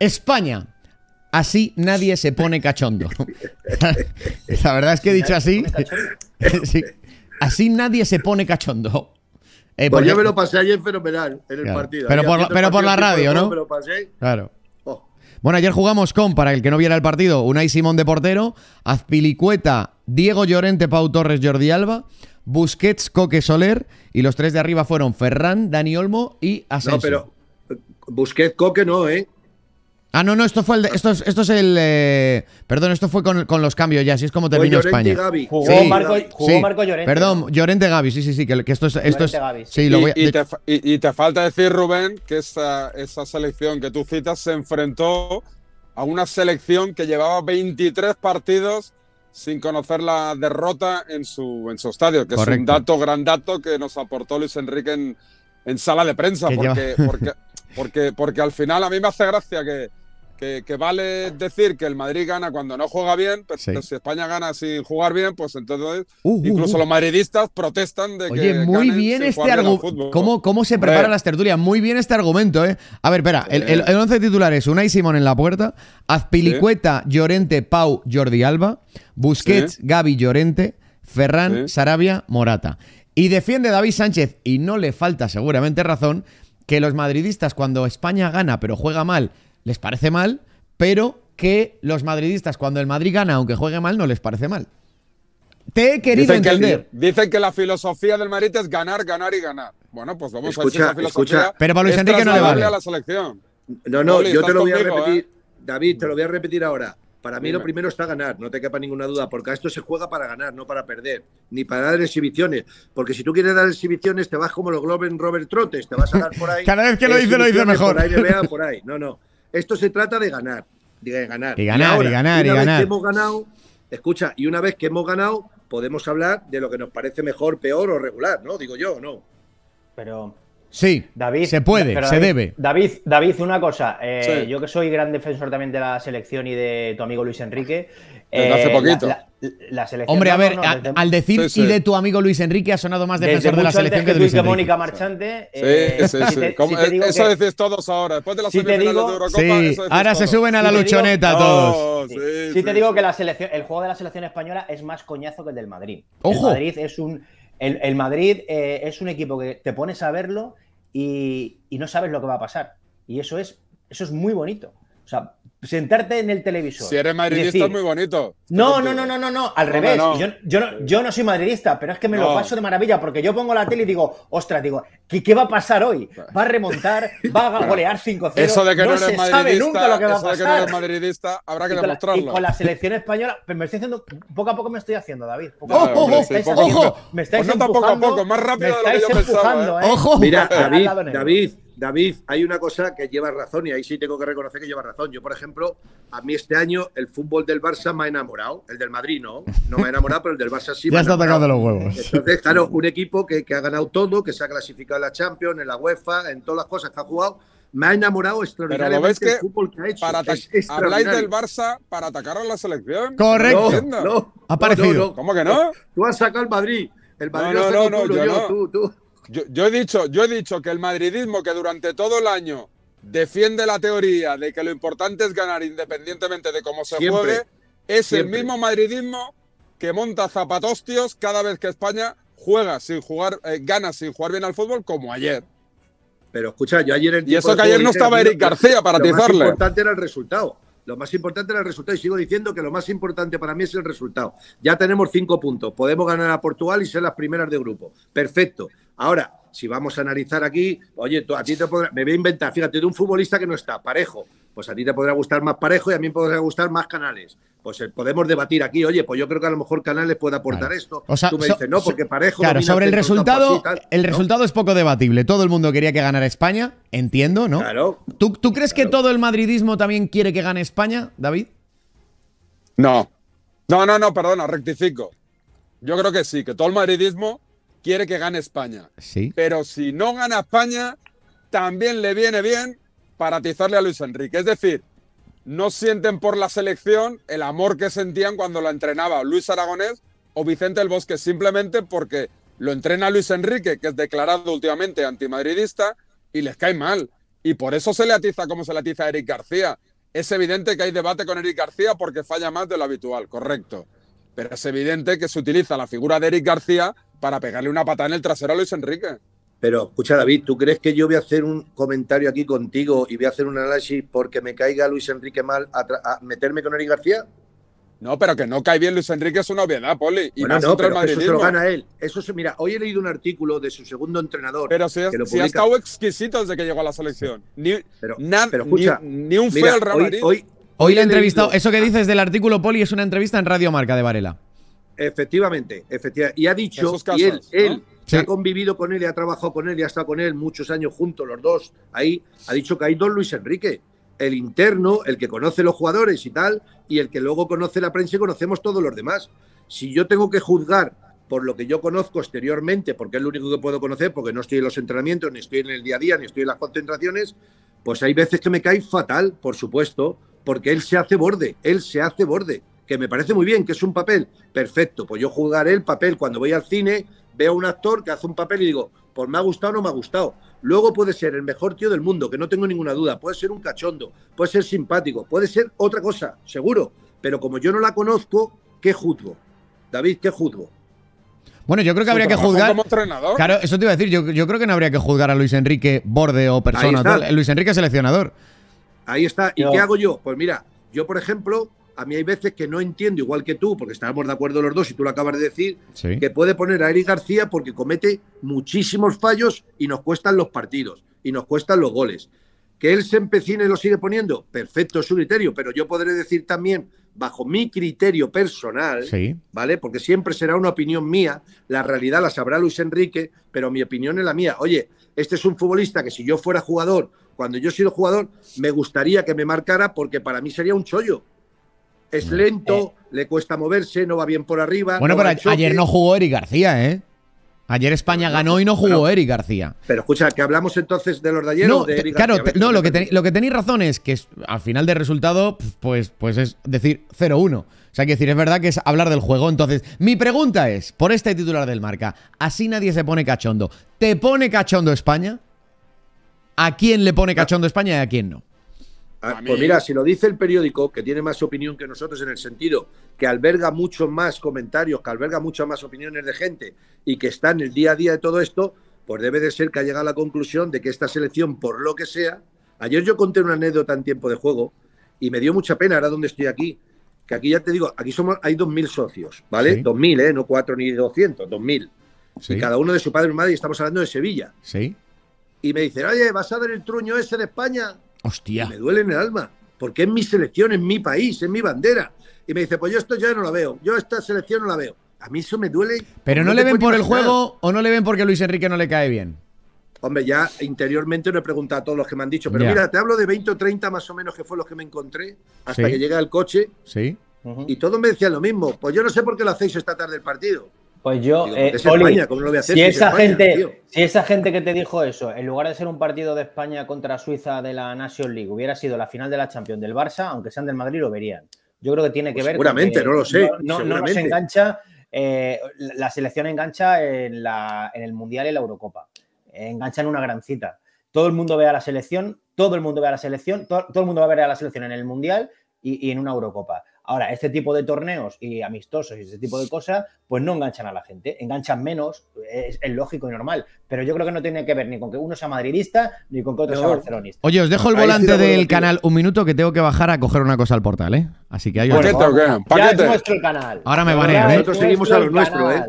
España. Así nadie se pone cachondo. La verdad es que he dicho así. sí. Así nadie se pone cachondo. Eh, pues yo me lo pasé ayer fenomenal en el Claro. partido. Pero por la- pero por radio, ¿no? Me lo pasé. Claro. Oh. Bueno, ayer jugamos con, para el que no viera el partido, Unai Simón de portero, Azpilicueta, Diego Llorente, Pau Torres, Jordi Alba, Busquets, Coque Soler y los tres de arriba fueron Ferran, Dani Olmo y Asensio. No, pero eh, Busquets Coque no, ¿eh? Ah, no, no, esto fue el de- esto, es, esto es el eh, perdón, esto fue con, con los cambios ya, así es como terminó España. Jugó Sí, Marco, jugó Sí, Marco Llorente. Perdón, Llorente Gavi, sí, sí, sí, que, que esto es esto es sí, lo y, voy a- y de- te, y- y te falta decir, Rubén, que esa, esa selección que tú citas se enfrentó a una selección que llevaba 23 partidos sin conocer la derrota en su, en su estadio, que es un dato, gran dato que nos aportó Luis Enrique en, en sala de prensa, Que porque, porque, porque, porque al final a mí me hace gracia que, que, que vale decir que el Madrid gana cuando no juega bien, pero Sí. si España gana sin jugar bien, pues entonces Uh, uh, incluso uh. los madridistas protestan de que Oye, muy bien este argumento. ¿Cómo, ¿Cómo se preparan las tertulias? Muy bien este argumento, ¿eh? A ver, espera, el, el, el once titular es Unai Simón en la puerta, Azpilicueta, Llorente, Pau, Jordi Alba, Busquets. Gaby, Llorente, Ferran. Sarabia, Morata. Y defiende David Sánchez, y no le falta seguramente razón, que los madridistas cuando España gana pero juega mal, les parece mal, pero que los madridistas cuando el Madrid gana aunque juegue mal no les parece mal. Te he querido Dicen que, entender. dicen que la filosofía del Madrid es ganar, ganar y ganar. Bueno, pues vamos a ver si esa filosofía escucha. Pero para Luis Enrique no le vale. a la selección. No, no, Oli, yo te lo voy a repetir. ¿eh? David, te lo voy a repetir ahora. Para mí lo primero está ganar, no te quepa ninguna duda, porque a esto se juega para ganar, no para perder, ni para dar exhibiciones. Porque si tú quieres dar exhibiciones, te vas como los Globen Robert Trottes, te vas a dar por ahí. Cada vez que lo dice, lo dice mejor. Por ahí, NBA, por ahí. No, no. Esto se trata de ganar. De ganar. Y ganar, ahora, y ganar, y una vez ganar. que hemos ganado, escucha, y una vez que hemos ganado, podemos hablar de lo que nos parece mejor, peor o regular, ¿no? Digo yo, ¿no? Pero Sí, David, se puede, se debe. David, David, una cosa. eh, Sí. Yo que soy gran defensor también de la selección y de tu amigo Luis Enrique. Desde hace eh, poquito. La, la- la selección. Hombre, a ver, no, no, a- desde- al decir Sí, sí. y de tu amigo Luis Enrique ha sonado más desde defensor de la selección que de Luis que. Mónica Marchante. Sí, eh, sí, si sí. te- Como- si te digo eso que- decís todos ahora. Después de las Si semifinales digo- de Eurocopa, Sí, eso ahora se suben a la Si te digo- luchoneta todos. Oh, Sí, sí, Sí te sí, digo que la selección, el juego de la selección española es más coñazo que el del Madrid. Ojo. El Madrid es un, el, el Madrid eh, es un equipo que te pones a verlo y, y no sabes lo que va a pasar. Y eso es, eso es muy bonito. O sea, sentarte en el televisor. Si eres madridista decir, es muy bonito. No, no, no, no, no, no, al No, revés. no. Yo, yo, no, yo no soy madridista, pero es que me lo paso de maravilla porque yo pongo la tele y digo, ostras, digo, ¿qué, qué va a pasar hoy? ¿Va a remontar? ¿Va a golear 5-0? Eso de que no, no eres madridista, sabe nunca lo que va a eso de que no pasar. eres madridista, habrá que Y con, la, y demostrarlo. con la selección española, pero me estoy haciendo, poco a poco me estoy haciendo, David. Poco ¡Ojo, ojo, Me estáis ojo! haciendo- Me estáis Pues a empujando, poco, más rápido me de lo que estáis yo pensaba, empujando, ¿eh? ¿eh? ¡Ojo! Mira, David. David, David, hay una cosa que lleva razón y ahí sí tengo que reconocer que lleva razón. Yo, por ejemplo, a mí este año el fútbol del Barça me ha enamorado. El del Madrid no, no me ha enamorado, pero el del Barça sí Ya está enamorado. atacando los huevos. Entonces, claro, un equipo que, que ha ganado todo, que se ha clasificado en la Champions, en la UEFA, en todas las cosas que ha jugado, me ha enamorado Pero extraordinariamente lo ves que el fútbol que ha hecho. para Es habláis del. Barça para atacar a la selección. Correcto. No. No, no, Ha parecido. ¿Cómo que no? Tú has sacado el Madrid. El Madrid No, no, ha sacado no, no, yo yo, no. tú, tú. Yo, yo he dicho, yo he dicho que el madridismo que durante todo el año defiende la teoría de que lo importante es ganar independientemente de cómo se Siempre. juegue, es Siempre. el mismo madridismo que monta zapatostios cada vez que España juega sin jugar, eh, gana sin jugar bien al fútbol, como ayer. Pero escucha, yo ayer el Y eso que ayer no estaba Eric García para Lo más atizarle. importante era el resultado. Lo más importante era el resultado. Y sigo diciendo que lo más importante para mí es el resultado. Ya tenemos cinco puntos. Podemos ganar a Portugal y ser las primeras de grupo. Perfecto. Ahora, si vamos a analizar aquí, oye, tú- a ti te podrá, me voy a inventar, fíjate, de un futbolista que no está, parejo. Pues a ti te podrá gustar más parejo y a mí me podrá gustar más canales. Pues eh, podemos debatir aquí, oye, pues yo creo que a lo mejor canales puede aportar Claro. esto. O sea, tú me so- dices, no, porque parejo. Claro, sobre el resultado, así, tal, el ¿no? resultado es poco debatible. Todo el mundo quería que ganara España, entiendo, ¿no? Claro. ¿Tú, tú crees que todo el madridismo también quiere que gane España, David? No. No, no, no, perdona, rectifico. Yo creo que sí, que todo el madridismo quiere que gane España. Sí. Pero si no gana España, también le viene bien para atizarle a Luis Enrique. Es decir, no sienten por la selección el amor que sentían cuando la entrenaba Luis Aragonés o Vicente el Bosque, simplemente porque lo entrena Luis Enrique, que es declarado últimamente antimadridista, y les cae mal. Y por eso se le atiza como se le atiza a Eric García. Es evidente que hay debate con Eric García porque falla más de lo habitual, correcto. Pero es evidente que se utiliza la figura de Eric García para pegarle una patada en el trasero a Luis Enrique. Pero escucha, David, ¿tú crees que yo voy a hacer un comentario aquí contigo y voy a hacer un análisis porque me caiga Luis Enrique mal a, a meterme con Eric García? No, pero que no cae bien Luis Enrique es una obviedad, Poli. Y bueno, no, pero eso se lo gana él. Eso se, mira, hoy he leído un artículo de su segundo entrenador. Pero si, ha estado exquisito desde que llegó a la selección. Ni, pero, escucha, ni, un feo al Real Hoy, hoy, le he entrevistado. Eso que dices del artículo, Poli, es una entrevista en Radio Marca de Varela. Efectivamente, efectivamente. Y ha dicho, y él, él ha convivido con él y ha trabajado con él y ha estado con él muchos años juntos, los dos, ahí, ha dicho que hay dos Luis Enrique el interno, el que conoce los jugadores y tal, y el que luego conoce la prensa y conocemos todos los demás. Si yo tengo que juzgar por lo que yo conozco exteriormente, porque es lo único que puedo conocer, porque no estoy en los entrenamientos, ni estoy en el día a día, ni estoy en las concentraciones, pues hay veces que me cae fatal, por supuesto, porque él se hace borde, él se hace borde, que me parece muy bien, que es un papel perfecto. Pues yo jugaré el papel cuando voy al cine, veo a un actor que hace un papel y digo, pues me ha gustado o no me ha gustado. Luego puede ser el mejor tío del mundo, que no tengo ninguna duda. Puede ser un cachondo, puede ser simpático, puede ser otra cosa, seguro. Pero como yo no la conozco, ¿qué juzgo? David, ¿qué juzgo? Bueno, yo creo que habría que juzgar. Como entrenador. Claro, eso te iba a decir. Yo, creo que no habría que juzgar a Luis Enrique borde o persona. Luis Enrique seleccionador. Ahí está. ¿Y qué hago yo? Pues mira, yo, por ejemplo, a mí hay veces que no entiendo, igual que tú, porque estábamos de acuerdo los dos y tú lo acabas de decir, que puede poner a Eric García porque comete muchísimos fallos y nos cuestan los partidos y nos cuestan los goles. Que él se empecine y lo sigue poniendo, perfecto es su criterio, pero yo podré decir también, bajo mi criterio personal, ¿vale? Porque siempre será una opinión mía, la realidad la sabrá Luis Enrique, pero mi opinión es la mía. Oye, este es un futbolista que si yo fuera jugador, cuando yo he sido jugador, me gustaría que me marcara porque para mí sería un chollo es lento, eh. le cuesta moverse, no va bien por arriba. Bueno, pero ayer no jugó Eric García, ¿eh? Ayer España ganó y no jugó Eric García. Pero escucha, que hablamos entonces de los de ayer no, o de Eric Claro, no, lo que, lo que tenéis razón es que al final del resultado, pues, pues es decir 0-1. O sea, que decir, es verdad que es hablar del juego. Entonces, mi pregunta es, por este titular del marca, así nadie se pone cachondo. ¿Te pone cachondo España? ¿A quién le pone cachondo España y a quién no? Ah, pues mira, si lo dice el periódico, que tiene más opinión que nosotros en el sentido que alberga muchos más comentarios, que alberga muchas más opiniones de gente y que está en el día a día de todo esto, pues debe de ser que ha llegado a la conclusión de que esta selección, por lo que sea, ayer yo conté una anécdota en tiempo de juego y me dio mucha pena, ahora donde estoy aquí, que aquí ya te digo, aquí somos, hay 2.000 socios, ¿vale? 2.000, ¿eh? No 4 ni 200, 2.000. Y cada uno de su padre y madre, y estamos hablando de Sevilla. Sí. Y me dicen, oye, ¿vas a ver el truño ese de España? Hostia. me duele en el alma, porque es mi selección, es mi país, es mi bandera. Y me dice, pues yo esto ya no la veo, yo esta selección no la veo. A mí eso me duele. ¿Pero no, le ven por el juego o no le ven porque Luis Enrique no le cae bien? Hombre, ya interiormente no he preguntado a todos los que me han dicho, pero mira, te hablo de 20 o 30 más o menos que fue los que me encontré hasta que llegué al coche. Sí. Y todos me decían lo mismo. Pues yo no sé por qué lo hacéis esta tarde el partido. Pues yo, eh, si, esa gente, si esa gente que te dijo eso, en lugar de ser un partido de España contra Suiza de la Nation League, hubiera sido la final de la Champions del Barça, aunque sean del Madrid, lo verían. Yo creo que tiene que pues ver. Seguramente, no lo sé. No, no, nos engancha, eh, la selección engancha en, la, en el Mundial y la Eurocopa. Engancha en una gran cita. Todo el mundo ve a la selección, todo el mundo ve a la selección, todo, el mundo va a ver a la selección en el Mundial y en una Eurocopa. Ahora, este tipo de torneos y amistosos y ese tipo de cosas, pues no enganchan a la gente, enganchan menos, es, lógico y normal. Pero yo creo que no tiene que ver ni con que uno sea madridista ni con que otro sea barcelonista. Oye, os dejo el volante del canal un minuto que tengo que bajar a coger una cosa al portal, ¿eh? Así que hay ¿Paquete o qué? Ya es nuestro el canal. Ahora me van ¿eh? Nosotros seguimos a lo nuestro, ¿eh?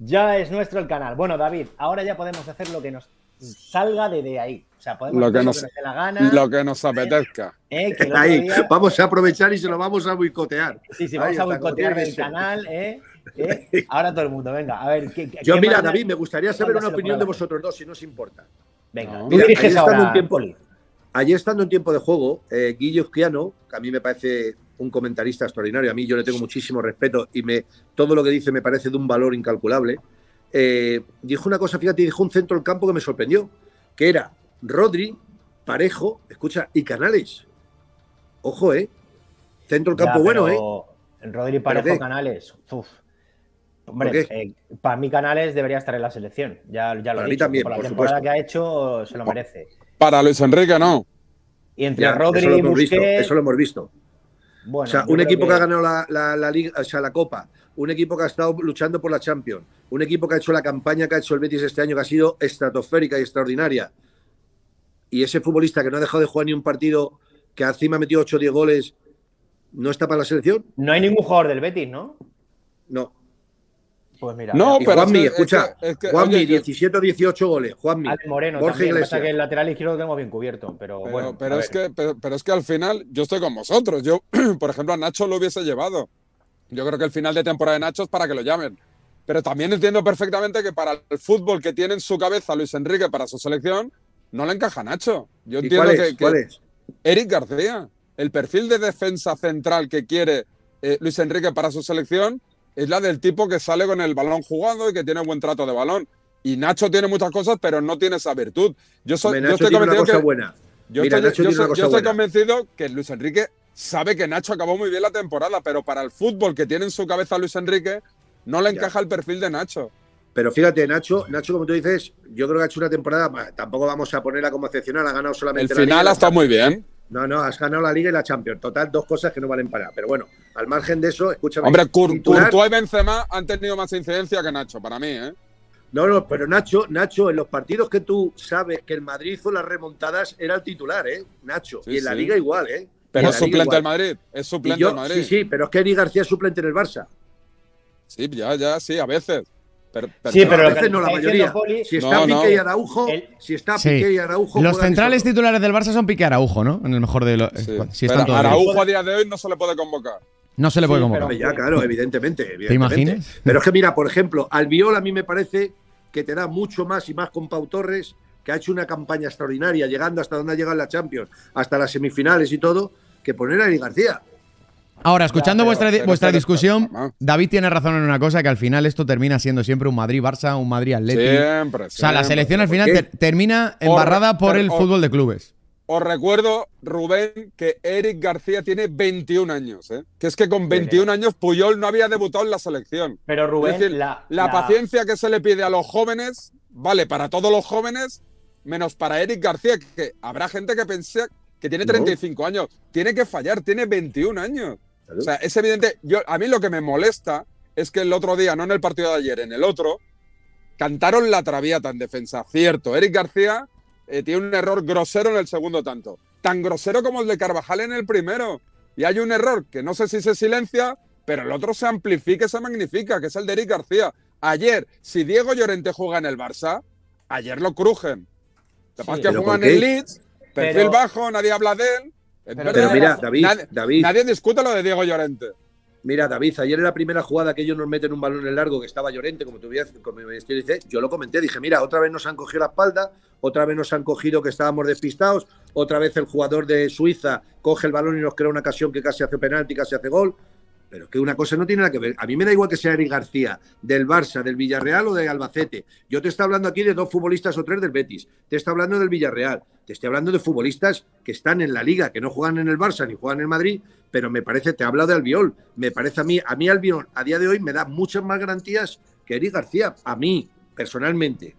Ya es nuestro el canal. Bueno, David, ahora ya podemos hacer lo que nos salga de, ahí. O sea, podemos lo que nos, la gana. Lo que nos apetezca. Eh, ahí, vamos a aprovechar y se lo vamos a boicotear. Sí, sí, vamos a boicotear el canal, ¿eh? ¿eh? Ahora todo el mundo, venga, a ver. ¿qué, Yo, mira, David, me gustaría saber una opinión de vosotros dos, si no os importa. Venga, tú diriges ahora. Un tiempo, ayer estando en tiempo de juego, eh, Guillo Esquiano, que a mí me parece un comentarista extraordinario, a mí yo le tengo muchísimo respeto y me, todo lo que dice me parece de un valor incalculable. Eh, dijo una cosa, fíjate, dijo un centro del campo que me sorprendió, que era Rodri, Parejo, escucha, y Canales. Ojo, ¿eh? Centro del campo bueno, ¿eh? Rodri, Parejo, Canales. Hombre, eh, para mí Canales debería estar en la selección. Ya, ya lo he dicho. También, por la temporada que ha hecho se lo merece. Para Luis Enrique no. Y entre Ya, Rodri eso lo y hemos visto. Busquets, Eso lo hemos visto. bueno, o sea, un equipo que... ha ganado la, la- la liga, o sea, la Copa, un equipo que ha estado luchando por la Champions, un equipo que ha hecho la campaña que ha hecho el Betis este año, que ha sido estratosférica y extraordinaria. Y ese futbolista que no ha dejado de jugar ni un partido, que encima ha metido 8 o 10 goles, ¿no está para la selección? No hay ningún jugador del Betis, ¿no? No. Pues mira, No, pero Juanmi, es que- escucha, es que- es que, Juanmi, oye, que- 17 o 18 goles. Juanmi, Ale Moreno Borja también. Que pasa el lateral izquierdo lo tenemos bien cubierto, pero, Pero, bueno. pero es ver. que, pero, pero es que al final yo estoy con vosotros. Yo, por ejemplo, a Nacho lo hubiese llevado. Yo creo que el final de temporada de Nacho es para que lo llamen. Pero también entiendo perfectamente que para el fútbol que tiene en su cabeza Luis Enrique para su selección, no le encaja Nacho. Yo ¿Y entiendo cuál que, es? que ¿Cuál es? Eric García, el perfil de defensa central que quiere eh, Luis Enrique para su selección es la del tipo que sale con el balón jugando y que tiene buen trato de balón. Y Nacho tiene muchas cosas, pero no tiene esa virtud. Yo, soy, Hombre, yo estoy convencido que, buena. yo Mira, estoy, yo soy- yo convencido que Luis Enrique sabe que Nacho acabó muy bien la temporada, pero para el fútbol que tiene en su cabeza Luis Enrique, no le encaja el perfil de Nacho. Pero fíjate, Nacho, Nacho, como tú dices, yo creo que ha hecho una temporada, tampoco vamos a ponerla como excepcional, ha ganado El solamente la y final ha estado muy bien. No, no, has ganado la Liga y la Champions. Total, dos cosas que no valen para. Pero bueno, al margen de eso, escúchame. Hombre, titular- Courtois y Benzema han tenido más incidencia que Nacho, para mí, ¿eh? No, no, pero Nacho, Nacho, en los partidos que tú sabes que el Madrid hizo las remontadas, era el titular, ¿eh? Nacho. Sí, y en la sí. Liga igual, ¿eh? Pero es suplente del Madrid. Es Y suplente yo- del Madrid. sí, sí, pero es que Eric García es suplente en el Barça. Sí, ya, ya, sí, a veces. Pero, Sí, pero a veces no la mayoría. Poli- si está No, no. Piqué y Araujo, El- si está Sí. Piqué y Araujo. Los centrales titulares del Barça son Piqué Araujo, ¿no? En el mejor de los. sí. Si están todos bien. Araujo a día de hoy no se le puede convocar. No se le puede Sí, convocar. Ya, claro, evidentemente, evidentemente. imaginas? Pero es que mira, por ejemplo, Albiol a mí me parece que te da mucho más y más con Pau Torres, que ha hecho una campaña extraordinaria, llegando hasta donde ha llegado la Champions, hasta las semifinales y todo, que poner a Eric García. Ahora, escuchando pero- vuestra, pero vuestra espera, discusión. David tiene razón en una cosa, que al final esto termina siendo siempre un Madrid-Barça, un Madrid-Atleti. Siempre, O sea, la siempre. selección al ¿Por final termina embarrada por pero- el o- fútbol de clubes. Os recuerdo, Rubén, que Eric García tiene 21 años, ¿eh? Que es que con 21 años Puyol no había debutado en la selección. Pero Rubén, es decir, la, la, la- paciencia que se le pide a los jóvenes vale para todos los jóvenes, menos para Eric García, que habrá gente que piensa que tiene No. 35 años. Tiene que fallar, tiene 21 años. Claro. O sea, es evidente. Yo, a mí lo que me molesta es que el otro día, no en el partido de ayer, en el otro, cantaron la traviata en defensa. Cierto, Eric García eh, tiene un error grosero en el segundo tanto. Tan grosero como el de Carvajal en el primero. Y hay un error que no sé si se silencia, pero el otro se amplifica y se magnifica, que es el de Eric García. Ayer, si Diego Llorente juega en el Barça, ayer lo crujen. Pasa es que ¿Pero juegan en Leeds, perfil Pero- bajo, nadie habla de él. Pero mira. David, Nadie- David, Nadie discute lo de Diego Llorente. mira, David, ayer en la primera jugada que ellos nos meten un balón en largo que estaba Llorente, como tú dice, yo lo comenté, dije, mira, otra vez nos han cogido la espalda, otra vez nos han cogido que estábamos despistados, otra vez el jugador de Suiza coge el balón y nos crea una ocasión que casi hace penalti, casi hace gol. Pero es que una cosa no tiene nada que ver. A mí me da igual que sea Eric García, del Barça, del Villarreal o de Albacete. Yo te estoy hablando aquí de dos futbolistas o tres del Betis. Te estoy hablando del Villarreal. Te estoy hablando de futbolistas que están en la liga, que no juegan en el Barça ni juegan en Madrid, pero me parece, te he hablado de Albiol. Me parece a mí, a mí Albiol a día de hoy me da muchas más garantías que Eric García. A mí, personalmente.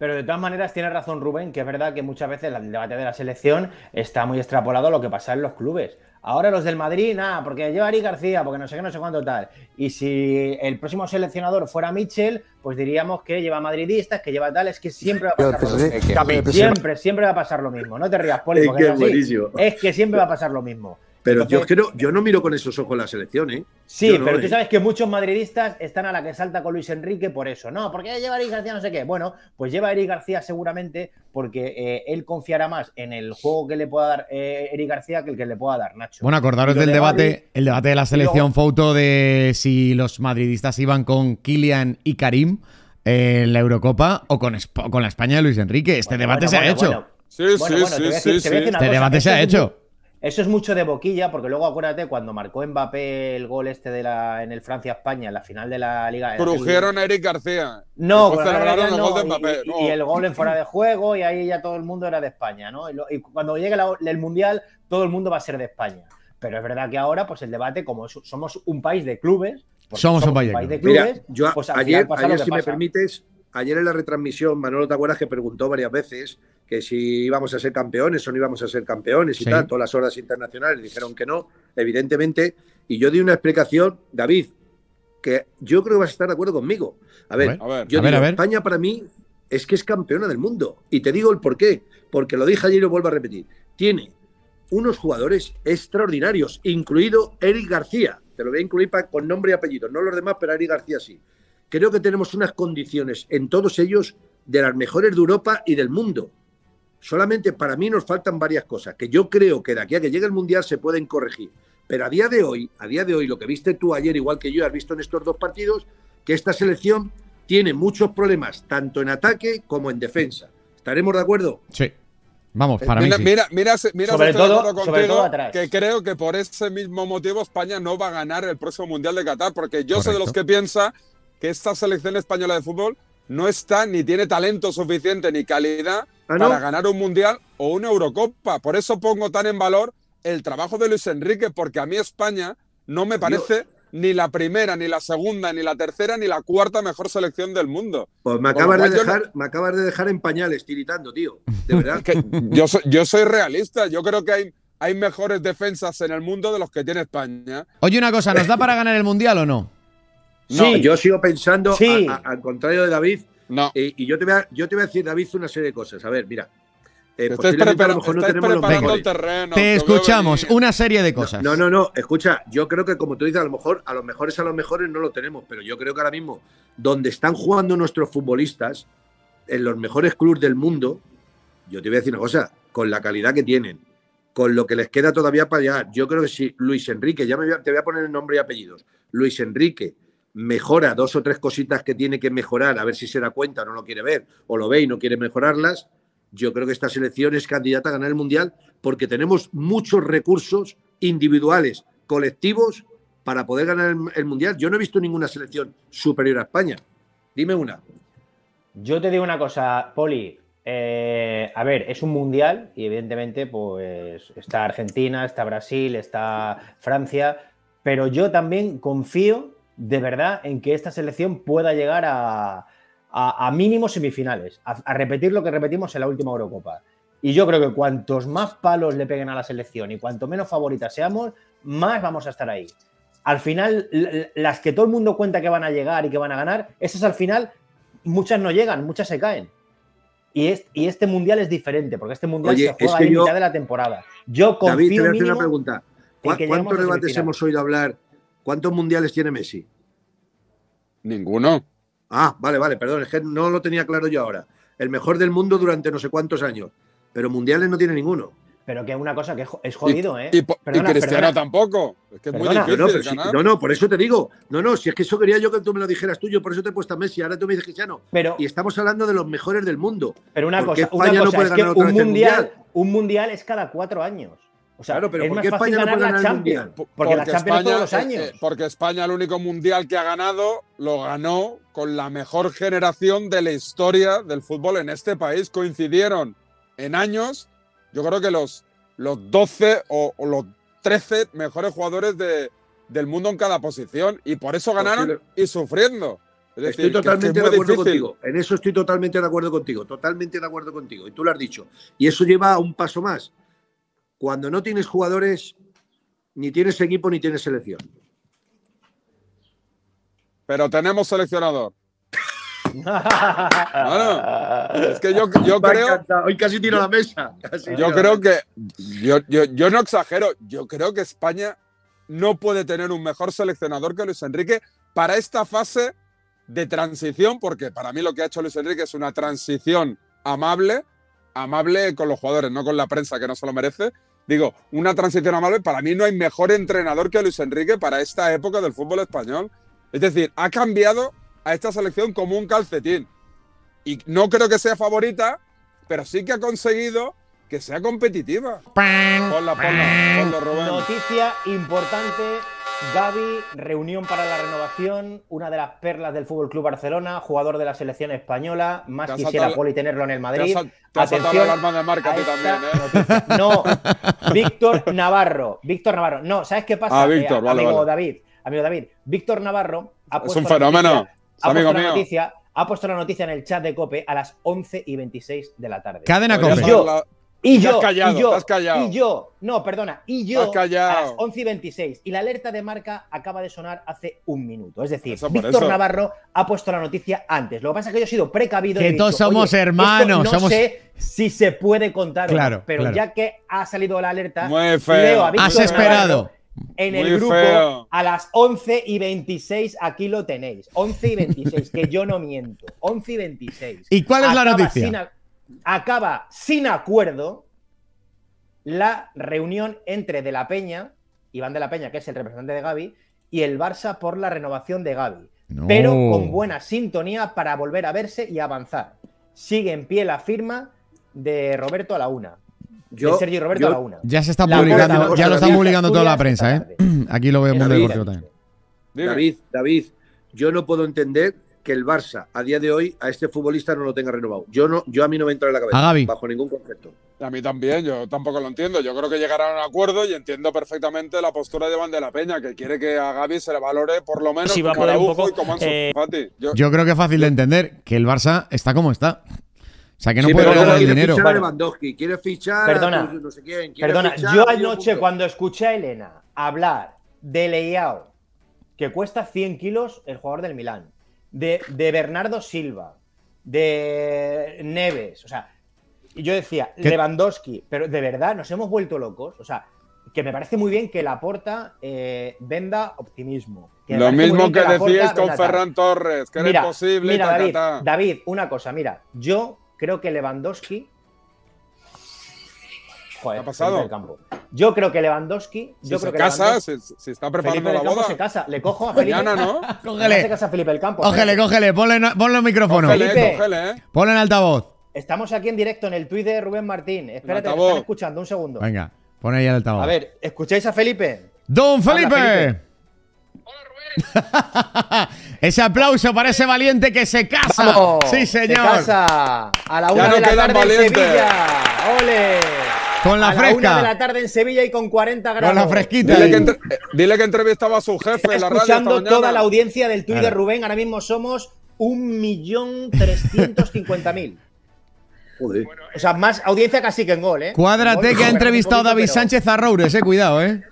Pero de todas maneras tiene razón Rubén, que es verdad que muchas veces el debate de la selección está muy extrapolado a lo que pasa en los clubes. Ahora los del Madrid, nada, porque lleva Ari García, porque no sé qué, no sé cuánto tal. Y si el próximo seleccionador fuera Mitchell, pues diríamos que lleva madridistas, que lleva tal, es que siempre va a pasar lo mismo. Siempre, siempre va a pasar lo mismo. No te rías, Poli, Es porque que es así. Es que siempre va a pasar lo mismo. Pero Entonces- yo, creo, yo no miro con esos ojos la selección, ¿eh? Sí, no, pero ¿eh? tú sabes que muchos madridistas están a la que salta con Luis Enrique por eso. No, porque lleva a Eric García no sé qué. Bueno, pues lleva a Eric García seguramente porque eh, él confiará más en el juego que le pueda dar eh, Eric García que el que le pueda dar Nacho. Bueno, acordaros del de debate, Madrid- el debate de la selección foto de si los madridistas iban con Kylian y Karim en la Eurocopa o con, Esp- con la España de Luis Enrique. Este Bueno, debate bueno, se ha bueno, hecho. Sí, Bueno, sí, sí, sí, Este cosa, debate se ha hecho. Eso es mucho de boquilla, porque luego acuérdate cuando marcó Mbappé el gol este de la, en el Francia-España, en la final de la Liga. Crujieron a Eric García. No, Después con la celebraron el no, gol de y- Mbappé. y, No. y el gol en fuera de juego, y ahí ya todo el mundo era de España, ¿no? Y, lo- y cuando llegue la- el Mundial, todo el mundo va a ser de España. Pero es verdad que ahora, pues el debate, como es- somos un país de clubes, Somos un país de Mira, clubes, yo a- pues ayer, pasa ayer si me permites, ayer en la retransmisión, Manolo, ¿te acuerdas que preguntó varias veces que si íbamos a ser campeones o no íbamos a ser campeones y Sí. tal, todas las horas internacionales dijeron que no, evidentemente, y yo di una explicación, David, que yo creo que vas a estar de acuerdo conmigo. A ver, A ver, yo A ver, digo, a ver. España para mí es que es campeona del mundo. Y te digo el por qué. Porque lo dije ayer y lo vuelvo a repetir. Tiene unos jugadores extraordinarios, incluido Eric García. Te lo voy a incluir con nombre y apellido, no los demás, pero Eric García sí. Creo que tenemos unas condiciones en todos ellos de las mejores de Europa y del mundo. Solamente para mí nos faltan varias cosas que yo creo que de aquí a que llegue el Mundial se pueden corregir. Pero a día de hoy, a día de hoy, lo que viste tú ayer, igual que yo, has visto en estos dos partidos, que esta selección tiene muchos problemas, tanto en ataque como en defensa. ¿Estaremos de acuerdo? Sí. Vamos, para mira, mí sí. mira, mira, mira Sobre estoy de todo- sobre contigo, todo atrás. que creo que por ese mismo motivo España no va a ganar el próximo Mundial de Qatar, porque yo soy de los que piensa que esta selección española de fútbol no está ni tiene talento suficiente ni calidad ¿Ah, no? para ganar un Mundial o una Eurocopa. Por eso pongo tan en valor el trabajo de Luis Enrique, porque a mí España no me parece ni la primera, ni la segunda, ni la tercera, ni la cuarta mejor selección del mundo. Pues me acabas, de no- dejar, me acabas de dejar en pañales, tiritando, tío. De verdad. que yo soy, yo soy realista. Yo creo que hay, hay mejores defensas en el mundo de los que tiene España. Oye, una cosa, ¿nos da para ganar el mundial o no? No, Sí. yo sigo pensando, Sí. a- a- al contrario de David, No. eh, y yo te, voy a, yo te voy a decir, David, una serie de cosas. A ver, mira. eh, a lo mejor no tenemos los preparando el mejores. terreno. Te escuchamos, una serie de cosas. No, no, no, escucha, yo creo que como tú dices, a lo mejor a los mejores a los mejores no lo tenemos, pero yo creo que ahora mismo, donde están jugando nuestros futbolistas, en los mejores clubes del mundo, yo te voy a decir una cosa, con la calidad que tienen, con lo que les queda todavía para llegar, yo creo que si Luis Enrique, ya me voy a- te voy a poner el nombre y apellidos, Luis Enrique mejora dos o tres cositas que tiene que mejorar, a ver si se da cuenta, no lo quiere ver, o lo ve y no quiere mejorarlas, yo creo que esta selección es candidata a ganar el Mundial porque tenemos muchos recursos individuales, colectivos, para poder ganar el, Mundial. Yo no he visto ninguna selección superior a España. Dime una. Yo te digo una cosa, Poli. eh, a ver, es un mundial y evidentemente pues está Argentina, está Brasil, está Francia, pero yo también confío de verdad en que esta selección pueda llegar a, a, a mínimos semifinales, a, a repetir lo que repetimos en la última Eurocopa. Y yo creo que cuantos más palos le peguen a la selección y cuanto menos favoritas seamos, más vamos a estar ahí. Al final, las que todo el mundo cuenta que van a llegar y que van a ganar, esas al final muchas no llegan, muchas se caen. Y, es- y este mundial es diferente, porque este mundial Oye, se juega es que en yo- mitad de la temporada. Yo confío David, te voy a hacer una pregunta. ¿Cu- en que lleguemos ¿Cuántos debates hemos oído hablar? ¿Cuántos mundiales tiene Messi? Ninguno. Ah, vale, vale, perdón, es que no lo tenía claro yo ahora. El mejor del mundo durante no sé cuántos años. Pero mundiales no tiene ninguno. Pero que es una cosa que es jo- es jodido, ¿eh? Y, Perdona, Cristiano perdona. tampoco. Es que es Perdona. muy No, no, difícil ganar. no, no, por eso te digo. No, no, si es que eso quería yo que tú me lo dijeras tú, yo por eso te he puesto a Messi. Ahora tú me dices Cristiano. Pero, Y estamos hablando de los mejores del mundo. pero una ¿por qué cosa, una no es que un Mundial? un mundial es cada cuatro años. O sea, Claro, pero es ¿por más qué fácil España no ganar la Champions. Mundial? Porque, la Champions todos los años. eh, porque España, el único mundial que ha ganado, lo ganó con la mejor generación de la historia del fútbol en este país. Coincidieron en años, yo creo que los, los 12 o, o los 13 mejores jugadores de- del mundo en cada posición. Y por eso ganaron Posible. y sufriendo. Es decir, Estoy que totalmente es de acuerdo difícil. contigo. En eso estoy totalmente de acuerdo contigo. Totalmente de acuerdo contigo. Y tú lo has dicho. Y eso lleva a un paso más. Cuando no tienes jugadores, ni tienes equipo ni tienes selección. Pero tenemos seleccionador. Es que yo, creo. Hoy casi tiro la mesa. Casi Yo tiro creo la mesa. que, yo, yo, yo no exagero, yo creo que España no puede tener un mejor seleccionador que Luis Enrique para esta fase de transición, porque para mí lo que ha hecho Luis Enrique es una transición amable, amable con los jugadores, no con la prensa que no se lo merece. Digo, una transición amable, para mí no hay mejor entrenador que Luis Enrique para esta época del fútbol español. Es decir, ha cambiado a esta selección como un calcetín. Y no creo que sea favorita, pero sí que ha conseguido que sea competitiva. Ponla, ponla, ponla, Rubén. Noticia importante. Gaby, reunión para la renovación, una de las perlas del Fútbol Club Barcelona, jugador de la selección española, más quisiera saltado- Poli tenerlo en el Te Madrid. has, te has saltado Atención la alarma de marca también, ¿eh? No, Víctor Navarro. Víctor Navarro. No, ¿sabes qué pasa? Ah, Víctor, Eh, vale, amigo vale. David, amigo David. Víctor Navarro ha Es puesto un la fenómeno. noticia- Es ha amigo puesto la mío. noticia, ha puesto la noticia en el chat de Cope a las 11 y 26 de la tarde. Cadena Cope. Yo, y yo, callado, y yo, has callado. y yo, no, perdona, y yo a las 11 y 26. Y la alerta de marca acaba de sonar hace un minuto. Es decir, Víctor eso. Navarro ha puesto la noticia antes. Lo que pasa es que yo he sido precavido. y Que he dicho, todos somos "Oye, hermanos, No somos- sé si se puede contar, o no", Claro, pero claro. ya que ha salido la alerta, Muy feo. leo a Has esperado. Navarro En el Muy grupo feo. a las 11 y 26, aquí lo tenéis. 11 y 26, que yo no miento. 11 y 26. ¿Y cuál es la Acaba noticia? Acaba sin acuerdo la reunión entre De la Peña, Iván De la Peña, que es el representante de Gaby, y el Barça por la renovación de Gaby. No. Pero con buena sintonía para volver a verse y avanzar. Sigue en pie la firma de Roberto a la una. Yo- de Sergio Roberto yo- a la una. Ya se está La publicando, ya lo están David, publicando toda la prensa, ¿eh? Aquí lo veo en Mundo Deportivo también. David, David, yo no puedo entender que el Barça a día de hoy a este futbolista no lo tenga renovado. Yo no, yo a mí no me entra en la cabeza. A Gavi. Bajo ningún concepto. A mí también, yo tampoco lo entiendo. Yo creo que llegarán a un acuerdo y entiendo perfectamente la postura de Van de la Peña, que quiere que a Gaby se le valore por lo menos Sí, va a como poder un poco, y como eh, Fati. Yo- Yo creo que es fácil de entender que el Barça está como está. O sea, que no Sí, puede regalar el dinero. fichar a Bueno. Quiere fichar Perdona. a tu- no sé quién, quiere Perdona, fichar yo anoche cuando escuché a Elena hablar de Leao, que cuesta 100 kilos el jugador del Milán, de, de Bernardo Silva, de Neves, o sea, y yo decía, ¿Qué? Lewandowski, pero de verdad nos hemos vuelto locos, o sea, que me parece muy bien que Laporta eh, venda optimismo. lo mismo que Laporta decíais con. Ferran Torres, que era imposible. mira, David, una cosa, mira, yo creo que Lewandowski. Joder, ¿Qué ha pasado? Del Campo. Yo creo que Lewandowski. Si se que casa, si está Felipe preparando del la boda. se casa. Le cojo a Felipe. Mañana, ¿no? Mañana se Cógele, casa Felipe del Campo. cógele, cógele, ponle, ponle el micrófono. Cógele, Felipe. cógele, ¿eh? Ponle en altavoz. Estamos aquí en directo en el tuit de Rubén Martín. Espérate, que están escuchando un segundo. Venga, pon ahí el altavoz. A ver, ¿escucháis a Felipe? ¡Don Habla, Felipe! Felipe. ese aplauso para ese valiente que se casa. ¡Vamos! Sí, Se señor. casa a la Ya una no de la tarde en Sevilla. ¡Ole! Con la a la fresca. una de la tarde en Sevilla y con 40 grados. Con la fresquita. Dile que, entre- dile que entrevistaba a su jefe en la radio escuchando toda la audiencia del tuit de. Rubén. Ahora mismo somos 1.350.000. Joder. O sea, más audiencia casi que en gol, ¿eh? Cuádrate gol, que ha entrevistado David pero- Sánchez a Roures, eh. Cuidado, eh.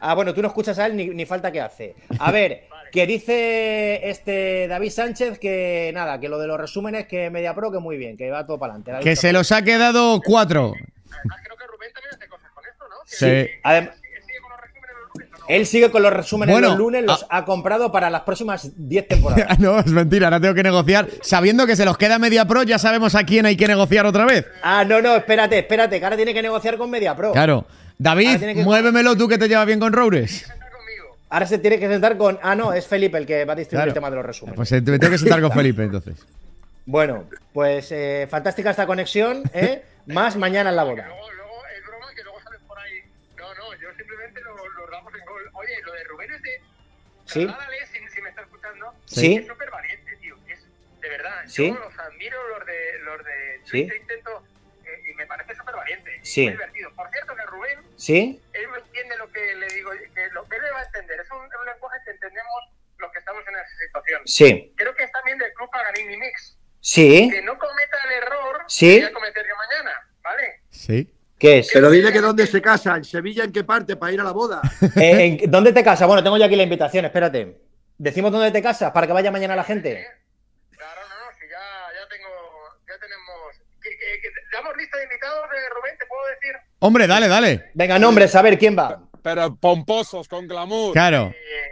Ah, bueno, tú no escuchas a él ni, ni falta que hace. A ver, que dice este David Sánchez que nada, que lo de los resúmenes que Media Pro que muy bien, que va todo para adelante. Que se los ha quedado cuatro. Además, creo que Rubén también hace cosas con esto, ¿no? Que Sí. Adem- sigue con los resúmenes los lunes, ¿o no? él sigue con los resúmenes Bueno, los lunes, los ha comprado para las próximas 10 temporadas. No, es mentira, ahora tengo que negociar. Sabiendo que se los queda media pro, ya sabemos a quién hay que negociar otra vez. Ah, no, no, espérate, espérate, que ahora tiene que negociar con Media Pro. Claro. David, que- muévemelo tú que te llevas bien con Roures. Ahora se tiene que sentar con. Ah, no, es Felipe el que va a distribuir Claro. el tema de los resúmenes. Pues eh, me tengo que sentar con Felipe entonces. Bueno, pues eh, fantástica esta conexión, ¿eh? Más mañana en la boda. Luego, luego es broma que luego salen por ahí. No, no, yo simplemente lo, lo damos en gol. Oye, lo de Rubén es de. Sí. Trasládale, si, si me está escuchando. Sí. Es súper valiente, tío. Es, de verdad. Sí. Yo los admiro, los de. Los de Sí. Yo intento. eh, y me parece súper valiente. Sí. Muy divertido. Por cierto, que Rubén. ¿Sí? él no entiende lo que le digo, que lo que él le va a entender. Es un, un lenguaje que entendemos los que estamos en esa situación. Sí. Creo que es también del club Paganini Mix. ¿Sí? Que no cometa el error Sí. que voy a cometer yo mañana, ¿vale? Sí. ¿Qué es? Pero dile que dónde se casa, en Sevilla, en qué parte, para ir a la boda. Eh, ¿en- ¿Dónde te casas? Bueno, tengo ya aquí la invitación, espérate. ¿Decimos dónde te casas para que vaya mañana la gente? Claro, no, no, si ya, ya tengo, ya tenemos. ¿Damos lista de invitados, eh, Rubén? ¿Te puedo decir? Hombre, dale, dale. Venga, nombres, a ver quién va. Pero pomposos, con glamour. Claro. Eh,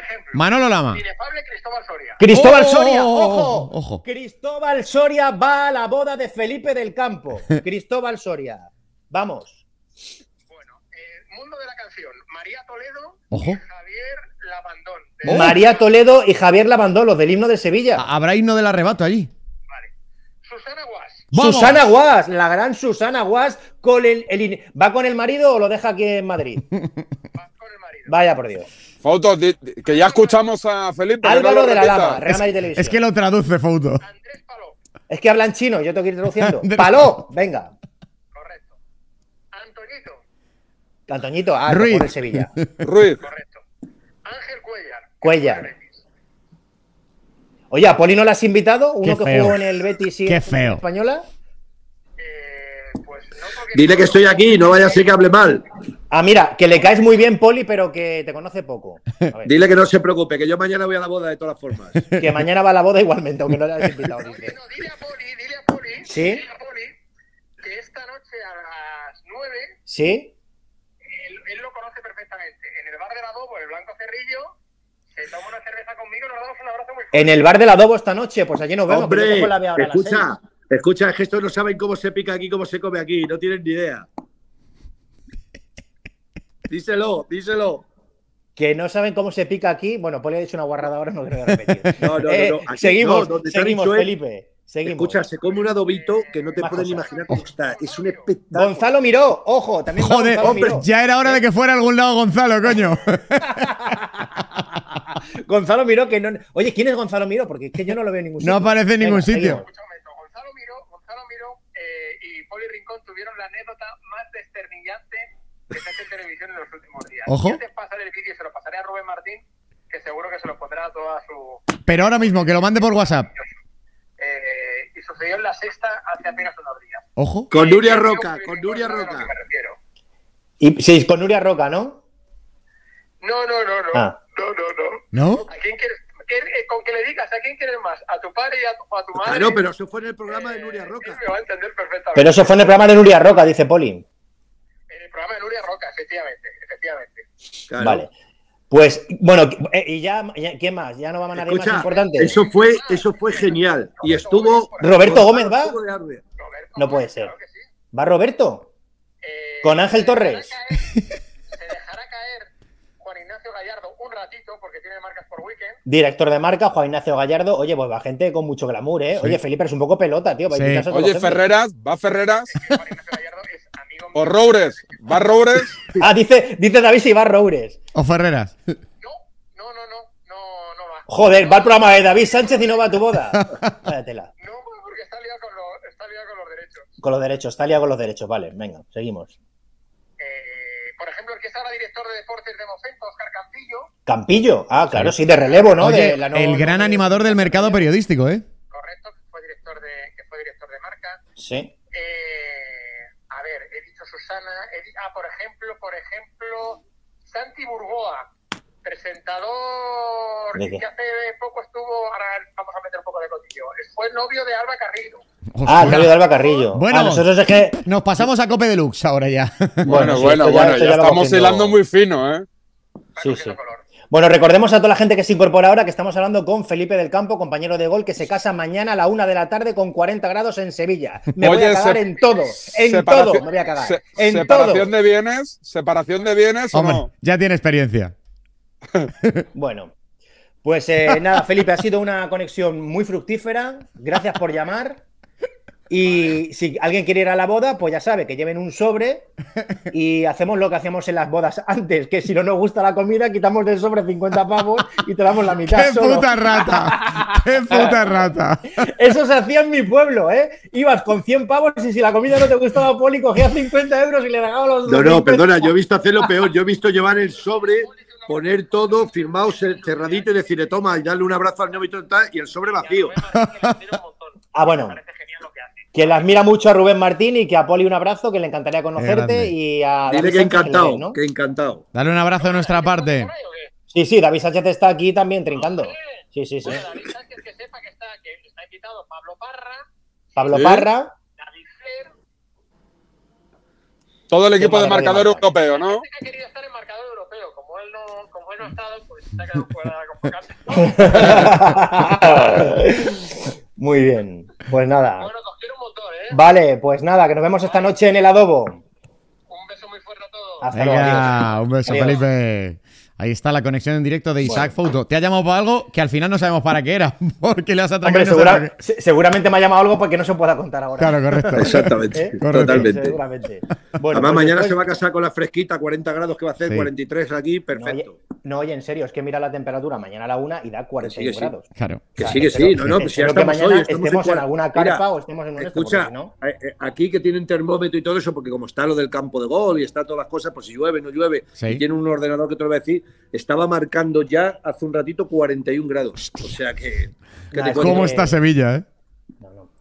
ejemplo, Manolo Lama. inefable Cristóbal Soria. Cristóbal Oh, Soria, oh, ojo. oh, ojo. Cristóbal Soria va a la boda de Felipe del Campo. Cristóbal Soria. Vamos. Bueno, eh, mundo de la canción, María Toledo Ojo. y Javier Labandón. De- María Toledo y Javier Lavandó, los del himno de Sevilla. Habrá himno del arrebato allí. Vale. Susana Guas. ¡Vamos! Susana Guas, la gran Susana Guas, con el, el in- ¿va con el marido o lo deja aquí en Madrid? va con el marido. Vaya por Dios. Di- que ya escuchamos a Felipe. no Álvaro de la. Lama, Real Madrid Televisión. Es que lo traduce, Fouto. Andrés Paló. Es que habla en chino, yo tengo que ir traduciendo. Andrés ¡Paló! Venga. Correcto. Antoñito. Antoñito, ah, Ruiz. por el Sevilla. Ruiz. Correcto. Ángel Cuellar. Cuellar. Oye, ¿a Poli no la has invitado? Uno Qué que feo. jugó en el Betis y Qué en feo. Española. Eh, pues no, porque Dile que estoy aquí, no vaya a ser que hable mal. Ah, mira, que le caes muy bien, Poli, pero que te conoce poco. A ver, Dile que no se preocupe, que yo mañana voy a la boda de todas formas. que mañana va a la boda igualmente, aunque no le hayas invitado. Dice. dile a Poli, dile a Poli, ¿Sí? dile a Poli que esta noche a las 9 ¿Sí? él, él lo conoce perfectamente. En el bar de la Dobo, el Blanco Cerrillo, se toma una cerveza conmigo y nos damos un abrazo muy fuerte. En el bar del Adobo esta noche, pues allí nos vemos. que yo Hombre, la ahora escucha. Escucha, es que estos no saben cómo se pica aquí, cómo se come aquí, no tienen ni idea. Díselo, díselo. Que no saben cómo se pica aquí. Bueno, Poli ha dicho una guarrada ahora, no quiero repetir. No, no, no, Eh, no, aquí seguimos, no, seguimos, Felipe. Seguimos. Escucha, se come un adobito que no te Más pueden imaginar cómo está. Es un espectáculo. Gonzalo Miró, ojo, también Joder, Gonzalo hombre, Miró. ya era hora de que fuera a algún lado Gonzalo, coño. Gonzalo Miró, que no. Oye, ¿quién es Gonzalo Miró? Porque es que yo no lo veo en ningún sitio. No aparece en ningún Venga, sitio. seguimos. Escucha un momento, Gonzalo Miró, Gonzalo Miró eh, y Poli Rincón tuvieron la anécdota más desternillante que se ha hecho en televisión en los últimos días. Ojo. Y antes de pasar el vídeo, se lo pasaré a Rubén Martín, que seguro que se lo pondrá a toda su... Pero ahora mismo, que lo mande por WhatsApp. Eh, y sucedió en la sexta hace apenas unos días. Ojo. Con Nuria Roca, con Nuria Roca. que me refiero. Y, sí, con Nuria Roca, ¿no? No, no, no, no. Ah. No, no, no. ¿No? ¿A quién quieres? Eh, con que le digas a quién quieres más, a tu padre y a tu, a tu madre. Claro, pero eso fue en el programa de eh, Nuria Roca. me va a entender perfectamente. Pero eso fue en el programa de Nuria Roca, dice Poli. En el programa de Nuria Roca, efectivamente, efectivamente. Claro. Vale. Pues, bueno, eh, y ya, ya- ¿quién más? Ya no va a nadie más importante. eso fue, eso fue genial. Y estuvo. Roberto Gómez va. Roberto, No puede ser. claro que sí. ¿Va Roberto? Eh, ¿Con Ángel Torres? caer- se dejará caer Juan Ignacio Gallardo un ratito porque tiene marcas por weekend. Director de marca, Juan Ignacio Gallardo. Oye, pues va gente con mucho glamour, ¿eh? Sí. Oye, Felipe, eres un poco pelota, tío. Sí. Oye. Ferreras, ¿va Ferreras? que Juan Ignacio Gallardo es amigo mío. ¿O Roures? ¿Va Roures? Ah, dice, dice David si va Roures. O Ferreras. No, no, no, no, no, no va. Joder, va el programa de David Sánchez y no va a tu boda. Vaya tela. No, porque está liado con, lo- está liado con los derechos. Con los derechos, está liado con los derechos. Vale, venga, seguimos. Eh, por ejemplo, el que es ahora director de deportes de Oscar Campillo. Ah, claro, sí, de relevo, ¿no? Oye, De la no- el gran no- animador del mercado periodístico, ¿eh? correcto, que fue director de, que fue director de marca. Sí. Eh, a ver, he dicho Susana. he di- ah, por ejemplo, por ejemplo, Santi Burgoa, presentador que hace poco estuvo, ahora vamos a meter un poco de cotillo, fue novio de Alba Carrillo. Ah, el novio de Alba Carrillo. Bueno. Ah, nosotros es que. Nos pasamos a Cope Deluxe ahora ya. Bueno, sí, bueno, ya- bueno, ya, estamos cogiendo- hilando muy fino, ¿eh? Sí, cogiendo sí. color. Bueno, recordemos a toda la gente que se incorpora ahora que estamos hablando con Felipe del Campo, compañero de gol, que se casa mañana a la una de la tarde con 40 grados en Sevilla. Me voy a cagar se- en todo, en todo, me voy a cagar. se- en separación todo. de bienes, separación de bienes o Hombre, no. ya tiene experiencia. Bueno, pues eh, nada, Felipe, ha sido una conexión muy fructífera. Gracias por llamar. Y si alguien quiere ir a la boda, pues ya sabe que lleven un sobre y hacemos lo que hacíamos en las bodas antes, que si no nos gusta la comida, quitamos del sobre 50 pavos y te damos la mitad. ¡Qué solo. puta rata! ¡Qué puta rata! Eso se hacía en mi pueblo, ¿eh? Ibas con 100 pavos y si la comida no te gustaba, Poli, cogía 50 euros y le dejaba los No, los no, 50. perdona, yo he visto hacerlo peor. Yo he visto llevar el sobre, poner todo firmado, cer- cerradito y decirle, toma, y darle un abrazo al novio y tal, y el sobre vacío. Ah, bueno. Me parece genial lo que. Que le admira mucho a Rubén Martín y que a Poli un abrazo, que le encantaría conocerte. Y a Dile David que Sánchez, encantado, le- ¿no? que encantado. Dale un abrazo de nuestra parte. Sí, sí, David Sánchez está aquí también trincando. Sí, sí, sí. Bueno, David Sánchez, que sepa que está, que está invitado Pablo Parra, Pablo ¿Sí? Parra. David Fer, Todo el equipo de marcador europeo, ¿no? que ha querido estar en marcador europeo. Como él no, como él no ha estado, pues se ha quedado fuera de la convocatoria. Muy bien. Pues nada. Bueno, os quiero un montón, ¿eh? Vale, pues nada, que nos vemos esta noche en el adobo. Un beso muy fuerte a todos. Hasta luego. Venga, adiós. un beso, Adiós. Felipe. Ahí está la conexión en directo de Isaac Fouto. Te ha llamado para algo que al final no sabemos para qué era. Porque le has atracado. Hombre, no segura- se- seguramente me ha llamado algo porque no se pueda contar ahora. Claro, correcto. Exactamente, ¿Eh? Correcto. totalmente. Seguramente. Bueno, Además, pues mañana se va a casar con la fresquita, 40 grados que va a hacer, Sí. 43 aquí, No, oye, perfecto. no, oye, en serio, es que mira la temperatura mañana a la una y da 41 Que sí, que sí. grados. Claro. Que O sea, sí, que espero- sí, no, no, pues ya espero que hoy, estamos estemos en alguna Mira, carpa o estemos en un Escucha, si no- eh, eh, aquí que tienen termómetro y todo eso, porque como está lo del campo de gol y está todas las cosas, pues si llueve, no llueve, y tiene un ordenador que te lo va a decir, estaba marcando ya hace un ratito 41 grados. O sea que. ¿Cómo está Sevilla, eh?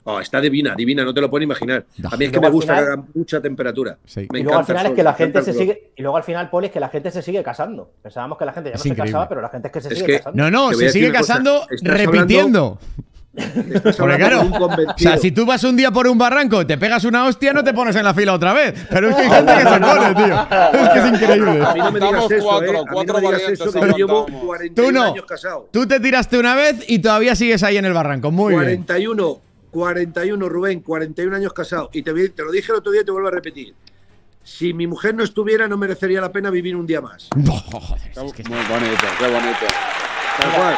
Oh, está divina, divina, no te lo puedes imaginar. A mí es Y que me gusta final- que haga mucha temperatura. Sí. Me y luego al final es sol, que la gente se sigue. Y luego al final, Poli, es que la gente se sigue casando. Pensábamos que la gente ya Es no se increíble. casaba, pero la gente es que se Es sigue que- casando. No, no, se sigue casando repitiendo. Porque claro, o sea, si tú vas un día por un barranco, te pegas una hostia, no te pones en la fila otra vez. Pero es que hay gente que se pone, tío. Es que es increíble. A mí no me digas Aguantamos eso, cuatro, ¿eh? A mí no cuatro me digas eso, que yo llevo aguantamos. 41 Tú no. años casado. Tú te tiraste una vez y todavía sigues ahí en el barranco. Muy bien. 41, 41, Rubén, 41 años casado. Y te, te lo dije el otro día y te vuelvo a repetir. Si mi mujer no estuviera, no merecería la pena vivir un día más. Oh, joder, es que es- Muy bonito, qué bonito. Tal cual.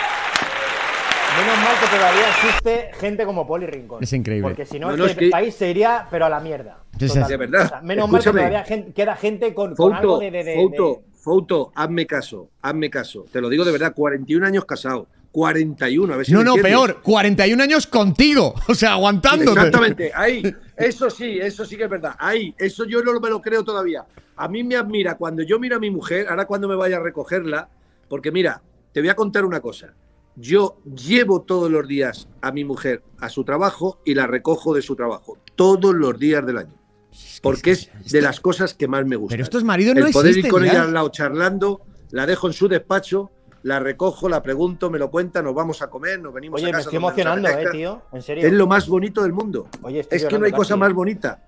Menos mal que todavía existe gente como Poli Rincón. Es increíble. Porque si no, No, no, este es que- país se iría, pero a la mierda. De verdad. O sea, menos mal que todavía gen- queda gente con, con algo de. de, de- Fouto, hazme caso, hazme caso. Te lo digo de verdad, 41 años casado. 41, a ver si No, me no, entiendes. peor. 41 años contigo. O sea, aguantándote. Exactamente, ahí, eso sí, eso sí que es verdad. Ahí, eso yo no me lo creo todavía. A mí me admira cuando yo miro a mi mujer, ahora cuando me vaya a recogerla, porque mira, te voy a contar una cosa. Yo llevo todos los días a mi mujer a su trabajo y la recojo de su trabajo, todos los días del año. Porque es de las cosas que más me gustan. Pero estos maridos no El poder ir con ella al lado charlando, la dejo en su despacho, la recojo, la pregunto, me lo cuenta, nos vamos a comer, nos venimos Oye, a me casa. estoy donde nos emocionando, eh, tío. En serio. Es lo más bonito del mundo. Oye, estoy Es que no hay cosa más bonita.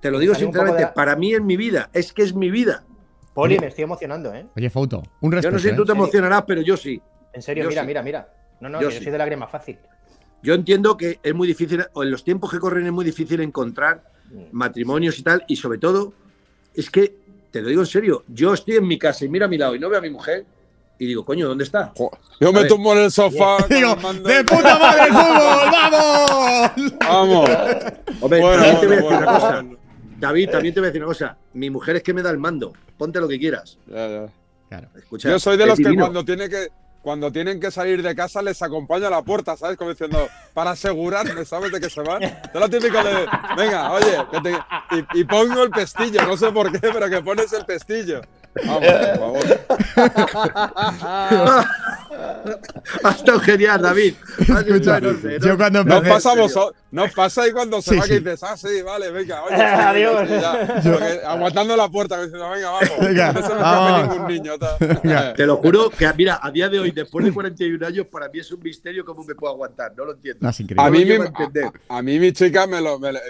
Te lo digo sinceramente, de para mí en mi vida, es que es mi vida. Poli, me estoy emocionando, ¿eh? Oye, Fouto, un Yo respeto. no sé si tú ¿eh? te emocionarás, pero yo sí. En serio, Yo mira, sí. mira, mira. No, no, Yo yo sí. soy de lágrima fácil. Yo entiendo que es muy difícil, o en los tiempos que corren es muy difícil encontrar matrimonios y tal, y sobre todo, es que, te lo digo en serio, yo estoy en mi casa y miro a mi lado y no veo a mi mujer y digo, coño, ¿dónde está? Yo A me ver. tumbo en el sofá. Digo, ¡de puta madre el fútbol! ¡Vamos! Vamos. Hombre, Bueno, también te voy a bueno, decir una cosa. David, también te voy a decir una cosa. Mi mujer es que me da el mando. Ponte lo que quieras. Ya, ya. Claro. Escucha, Yo soy de los que divino. cuando tiene que cuando tienen que salir de casa les acompaño a la puerta, ¿sabes? Como diciendo, para asegurarme, ¿sabes? De que se van. Es lo típico de, venga, oye, que te- y, y pongo el pestillo, no sé por qué, pero que pones el pestillo. Vamos, por favor. Ha estado genial, David. Yo ¿no? cuando Nos empecé- pasa, nos ahí cuando se Sí, va sí. que dices, ah, sí, vale, venga, oye, sí, Adiós. ya. Aguantando la puerta, diciendo, venga, vamos, Venga, no se me vamos. ningún niño. Venga. Te lo juro que, mira, a día de hoy, después de 41 años, para mí es un misterio cómo me puedo aguantar. No lo entiendo. No, es increíble. A mí, mi, a a, mí mi chica me lo, me lo-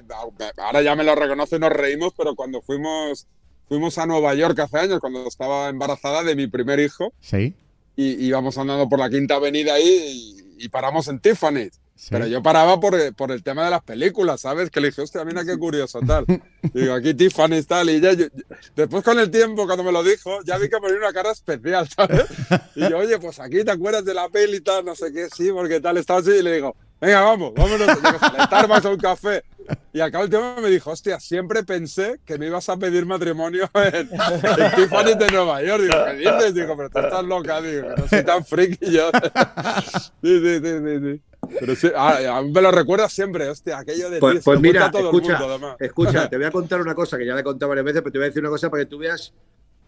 ahora ya me lo reconoce y nos reímos, pero cuando fuimos, fuimos a Nueva York hace años, cuando estaba embarazada de mi primer hijo, Sí. y íbamos andando por la Quinta Avenida ahí y, y paramos en Tiffany's. sí. Pero yo paraba por, por el tema de las películas, ¿sabes? Que le dije, hostia, mira qué curioso, tal. Y digo, aquí Tiffany's, tal. Y ya, yo- después con el tiempo, cuando me lo dijo, ya vi que ponía una cara especial, ¿sabes? Y yo, oye, pues aquí te acuerdas de la peli y tal, no sé qué, sí, porque tal, estaba así. Y le digo, venga, vamos, vámonos. Al Starbucks o un café. Y cabo del tiempo me dijo, hostia, siempre pensé que me ibas a pedir matrimonio en, en Tiffany's de Nueva York. Digo, ¿qué dices? Digo, pero tú estás loca, digo, que no soy tan friki yo. Sí, sí, sí, sí. sí. Pero sí, a, a mí me lo recuerda siempre, hostia, aquello de Pues, tío, pues mira, todo el escucha, mundo, además. escucha, te voy a contar una cosa que ya le he contado varias veces, pero te voy a decir una cosa para que tú veas,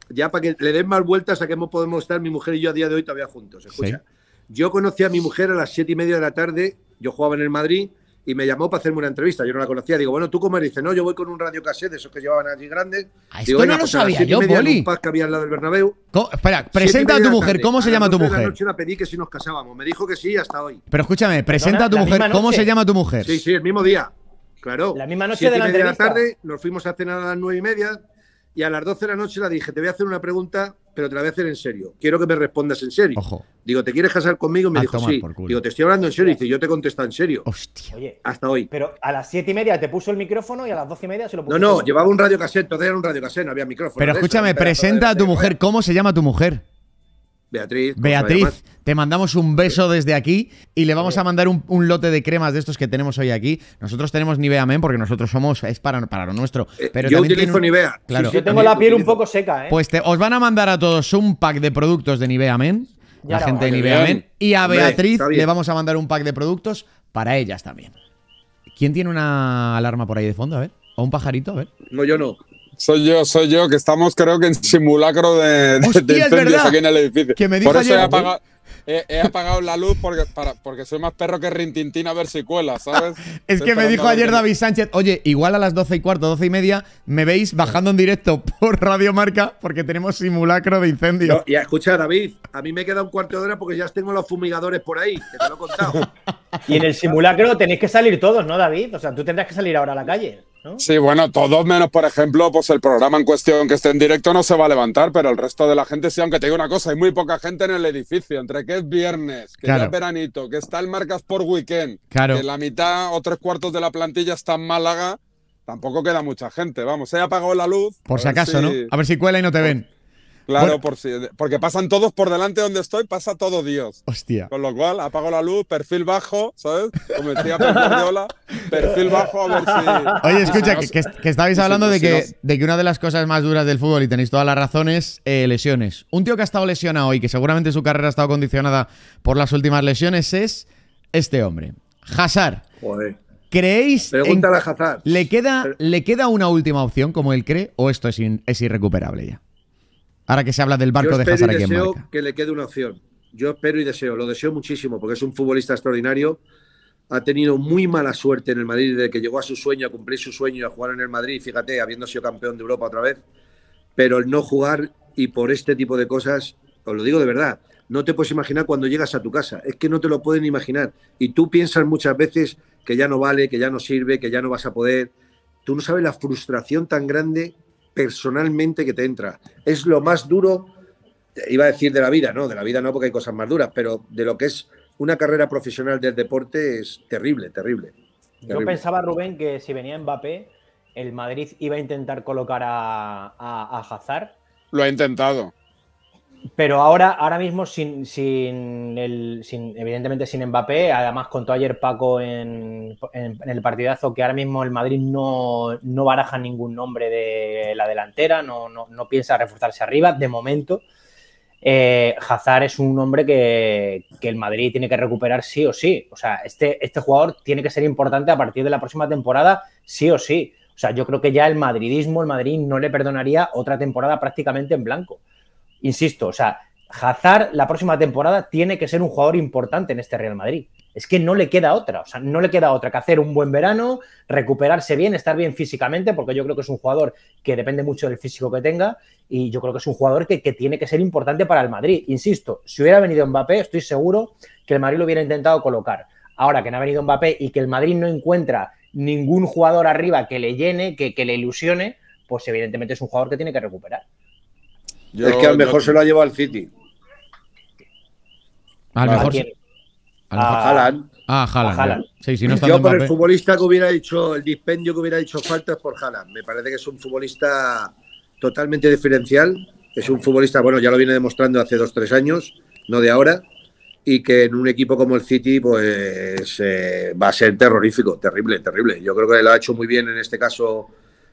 ya para que le den más vueltas a que hemos- podemos estar mi mujer y yo a día de hoy todavía juntos. Escucha, yo conocí a mi mujer a las siete y media de la tarde, yo jugaba en el Madrid y me llamó para hacerme una entrevista. Yo no la conocía. Digo, bueno, ¿tú cómo eres? Dice, no, yo voy con un radio cassette de esos que llevaban allí grandes. Ah, esto Digo, no lo pues sabía y yo, Poli. que había al lado del Bernabéu. Co- Espera, y presenta a tu mujer. tarde. ¿Cómo se llama tu 12 de la mujer? noche la pedí que si nos casábamos. Me dijo que sí hasta hoy. Pero escúchame, presenta a tu mujer. ¿Cómo se llama tu mujer? Sí, sí, el mismo día. Claro. La misma noche Siete de y la media de la entrevista. tarde, nos fuimos a cenar a las nueve y media y a las 12 de la noche la dije, te voy a hacer una pregunta, pero te la voy a hacer en serio. Quiero que me respondas en serio. Ojo. Digo, ¿te quieres casar conmigo? Y me A dijo, sí. Digo, te estoy hablando en serio. Y dice, yo te contesto en serio. Hostia. Oye, Hasta hoy. pero a las siete y media te puso el micrófono y a las doce y media se lo puso. No, no, llevaba un radio cassette, entonces era un radio cassette, no había micrófono. Pero eso, escúchame, presenta a tu mujer. ¿Cómo se llama tu mujer? Beatriz. Beatriz, te mandamos un beso desde aquí y le vamos a mandar un, un lote de cremas de estos que tenemos hoy aquí. Nosotros tenemos Nivea Men porque nosotros somos, es para, para lo nuestro. Eh, Pero yo utilizo tiene un- Nivea. Claro. Sí, Yo tengo la piel un poco seca, ¿eh? Pues te- os van a mandar a todos un pack de productos de Nivea Men, Ya la gente de. Nivea Bien. Men, y a Beatriz le vamos a mandar un pack de productos para ellas también. ¿Quién tiene una alarma por ahí de fondo? A ver. O un pajarito, a ver. No, yo no. Soy yo, soy yo, que estamos creo que en simulacro de, de, Hostia, de es incendios aquí en el edificio. Que me dijo Por eso ayer- he apagado, he- he apagado la luz porque, para, porque soy más perro que Rintintín a ver si cuela, ¿sabes? Es Estoy que me dijo ayer David Sánchez, oye, igual a las 12 y cuarto, 12 y media, me veis bajando en directo por Radio Marca porque tenemos simulacro de incendio. No, y escucha, David, a mí me queda un cuarto de hora porque ya tengo los fumigadores por ahí, que te lo he contado. Y en el simulacro tenéis que salir todos, ¿no, David? O sea, tú tendrás que salir ahora a la calle, ¿no? Sí, bueno, todos menos, por ejemplo, pues el programa en cuestión que esté en directo no se va a levantar, pero el resto de la gente sí, aunque te digo una cosa, hay muy poca gente en el edificio, entre que es viernes, que Claro. ya es veranito, que está el Marcas por Weekend, Claro. que la mitad o tres cuartos de la plantilla está en Málaga, tampoco queda mucha gente, vamos, he apagado la luz. Por si acaso, ¿no? A ver si cuela y no te ven. Claro, Bueno. por si, porque pasan todos por delante donde estoy, pasa todo Dios. Hostia. Con lo cual, apago la luz, perfil bajo, ¿sabes? Como decía Guardiola, perfil bajo a ver si. Oye, escucha, que, que- que estabais si hablando de si que, no- de que una de las cosas más duras del fútbol, y tenéis todas las razones, eh, lesiones. Un tío que ha estado lesionado y que seguramente su carrera ha estado condicionada por las últimas lesiones es este hombre. Hazard. Joder. ¿Creéis en- Pregúntale a Hazard. ¿Le queda, Pero- ¿Le queda una última opción, como él cree, o esto es, in- es irrecuperable ya? Ahora que se habla del barco Yo de Hazard y aquí en deseo marca. que le quede una opción. Yo espero y deseo, lo deseo muchísimo, porque es un futbolista extraordinario. Ha tenido muy mala suerte en el Madrid desde que llegó a su sueño, a cumplir su sueño a jugar en el Madrid, fíjate, habiendo sido campeón de Europa otra vez. Pero el no jugar y por este tipo de cosas, os lo digo de verdad, no te puedes imaginar cuando llegas a tu casa. Es que no te lo pueden imaginar. Y tú piensas muchas veces que ya no vale, que ya no sirve, que ya no vas a poder. Tú no sabes la frustración tan grande personalmente que te entra. Es lo más duro iba a decir de la vida, no, de la vida no, porque hay cosas más duras, pero de lo que es una carrera profesional del deporte es terrible, terrible. Yo pensaba, Rubén, que si venía Mbappé, el Madrid iba a intentar colocar a, a, a Hazard, Lo he intentado. Pero ahora, ahora mismo sin, sin, el, sin, evidentemente sin Mbappé, además contó ayer Paco en, en- el partidazo que ahora mismo el Madrid no, no baraja ningún nombre de la delantera, no, no, no piensa reforzarse arriba, de momento. Eh, Hazard es un hombre que, que el Madrid tiene que recuperar sí o sí. O sea, este, este jugador tiene que ser importante a partir de la próxima temporada, sí o sí. O sea, yo creo que ya el madridismo, el Madrid no le perdonaría otra temporada prácticamente en blanco. Insisto, o sea, Hazard la próxima temporada tiene que ser un jugador importante en este Real Madrid. Es que no le queda otra, o sea, no le queda otra que hacer un buen verano, recuperarse bien, estar bien físicamente, porque yo creo que es un jugador que depende mucho del físico que tenga y yo creo que es un jugador que, tiene que ser importante para el Madrid. Insisto, si hubiera venido Mbappé, estoy seguro que el Madrid lo hubiera intentado colocar. Ahora que no ha venido Mbappé y que el Madrid no encuentra ningún jugador arriba que le llene, que le ilusione, pues evidentemente es un jugador que tiene que recuperar. Yo- es que a lo yo- mejor se lo ha llevado al City. A lo Vale. mejor. ¿A a Haaland. Ah, Haaland. a Haaland. Sí, si no está Yo por el futbolista que hubiera dicho, el dispendio que hubiera dicho falta es por Haaland. Me parece que es un futbolista totalmente diferencial. Es un futbolista, bueno, ya lo viene demostrando hace dos, tres años, no de ahora. Y que en un equipo como el City, pues eh, va a ser terrorífico, terrible, terrible. Yo creo que lo ha hecho muy bien en este caso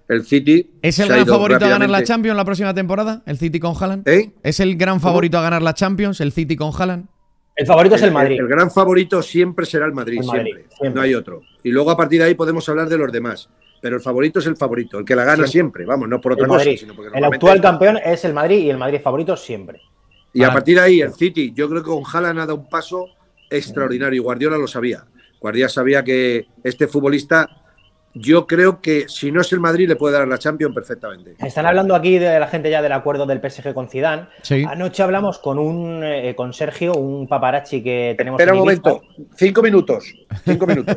el City. ¿Es el gran favorito a ganar la. Champions la próxima temporada? ¿El City con Haaland? ¿Eh? ¿Es el gran favorito a ganar la Champions? ¿El City con Haaland? El favorito es el Madrid. El, gran favorito siempre será el Madrid, El Madrid, siempre. siempre. No hay otro. Y luego a partir de ahí podemos hablar de los demás. Pero el favorito es el favorito, el que la gana siempre. Vamos, no por otra El cosa, sino porque El actual campeón es el Madrid y el Madrid favorito siempre. Y a partir de ahí, el City, yo creo que con Haaland ha dado un paso extraordinario. Guardiola lo sabía. Guardiola sabía que este futbolista, yo creo que si no es el Madrid, le puede dar la Champions perfectamente. Están hablando aquí de la gente ya del acuerdo del PSG con Zidane. Sí. Anoche hablamos con un eh, con Sergio, un paparazzi que tenemos Espera un momento, cinco minutos, cinco minutos.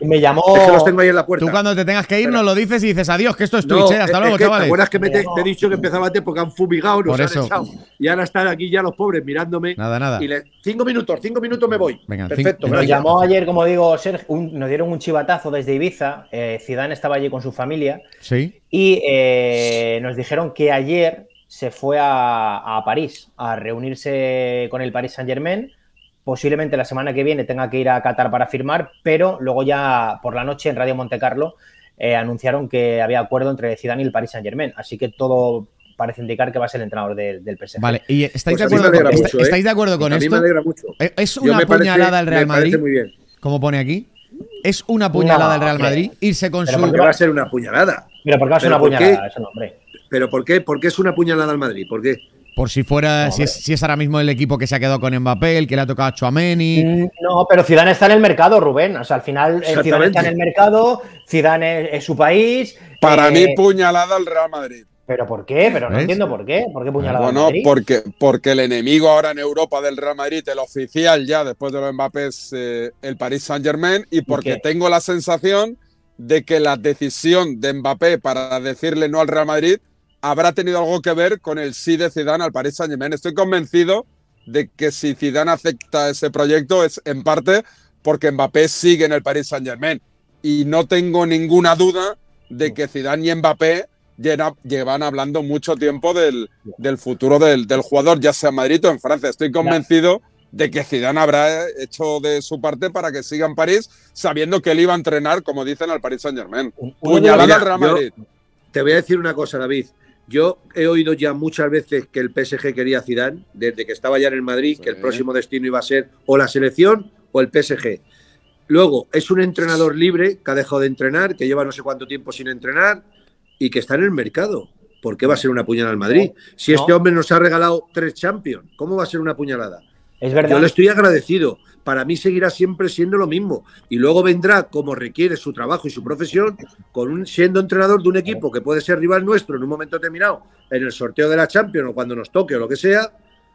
y me llamó Es que los tengo ahí en la puerta. Tú cuando te tengas que ir Espera. nos lo dices y dices adiós, que esto es No, Twitch, ¿eh? Hasta es- luego, que, ¿Te chavales. acuerdas que me te, te he dicho que empezaba antes porque han fumigado, nos Por han eso. echado? Y ahora están aquí ya los pobres mirándome. Nada, nada. Y le- cinco minutos, cinco minutos me voy. Venga, Perfecto, Nos llamó ayer, como digo, Sergio, un- nos dieron un chivatazo desde Ibiza. Eh, Zidane estaba allí con su familia Sí. y eh, nos dijeron que ayer se fue a, a París a reunirse con el Paris Saint Germain. Posiblemente la semana que viene tenga que ir a Qatar para firmar, pero luego ya por la noche en Radio Monte Carlo eh, anunciaron que había acuerdo entre Zidane y el Paris Saint Germain. Así que todo parece indicar que va a ser el entrenador del, del PSG. Vale, ¿y estáis, Pues de, me acuerdo con, ¿eh? ¿estáis de acuerdo con a mí esto? me alegra mucho. ¿E- ¿Es una puñalada al Real me parece Madrid? muy bien. Como pone aquí. ¿Es una puñalada al Real hombre. Madrid? Irse con Pero su. porque Porque va a ser una puñalada. Pero ¿por qué va a ser ¿Pero una puñalada? Eso no, hombre. ¿Pero por qué? ¿Por qué es una puñalada al Madrid? ¿Por qué? Por si fuera, No, si, es, hombre. si es ahora mismo el equipo que se ha quedado con Mbappé, el que le ha tocado a Chouameni. Mm, No, pero Zidane está en el mercado, Rubén. O sea, al final eh, Zidane está en el mercado, Zidane es, es su país. Para eh, mí, puñalada al Real Madrid. ¿Pero por qué? Pero no ¿Ves? entiendo por qué. ¿Por qué puñalada al Bueno, Madrid? porque, porque el enemigo ahora en Europa del Real Madrid, el oficial ya después de los Mbappé, es eh, el Paris Saint Germain y porque qué? tengo la sensación de que la decisión de Mbappé para decirle no al Real Madrid habrá tenido algo que ver con el sí de Zidane al Paris Saint Germain. Estoy convencido de que si Zidane acepta ese proyecto es en parte porque Mbappé sigue en el Paris Saint Germain y no tengo ninguna duda de que Zidane y Mbappé llena- llevan hablando mucho tiempo del, del futuro del, del jugador, ya sea en Madrid o en Francia. Estoy convencido de que Zidane habrá hecho de su parte para que siga en París, sabiendo que él iba a entrenar, como dicen, al Paris Saint Germain. Uno de los- Puñalada al Real yo- Madrid. Te voy a decir una cosa, David. Yo he oído ya muchas veces que el PSG quería a Zidane, desde que estaba ya en el Madrid, que el próximo destino iba a ser o la selección o el PSG. Luego, es un entrenador libre que ha dejado de entrenar, que lleva no sé cuánto tiempo sin entrenar y que está en el mercado. ¿Por qué va a ser una puñalada al Madrid? Si No. este hombre nos ha regalado tres Champions, ¿cómo va a ser una puñalada? Es verdad. Yo le estoy agradecido. Para mí seguirá siempre siendo lo mismo. Y luego vendrá, como requiere su trabajo y su profesión, con un, siendo entrenador de un equipo que puede ser rival nuestro en un momento determinado, en el sorteo de la Champions o cuando nos toque o lo que sea,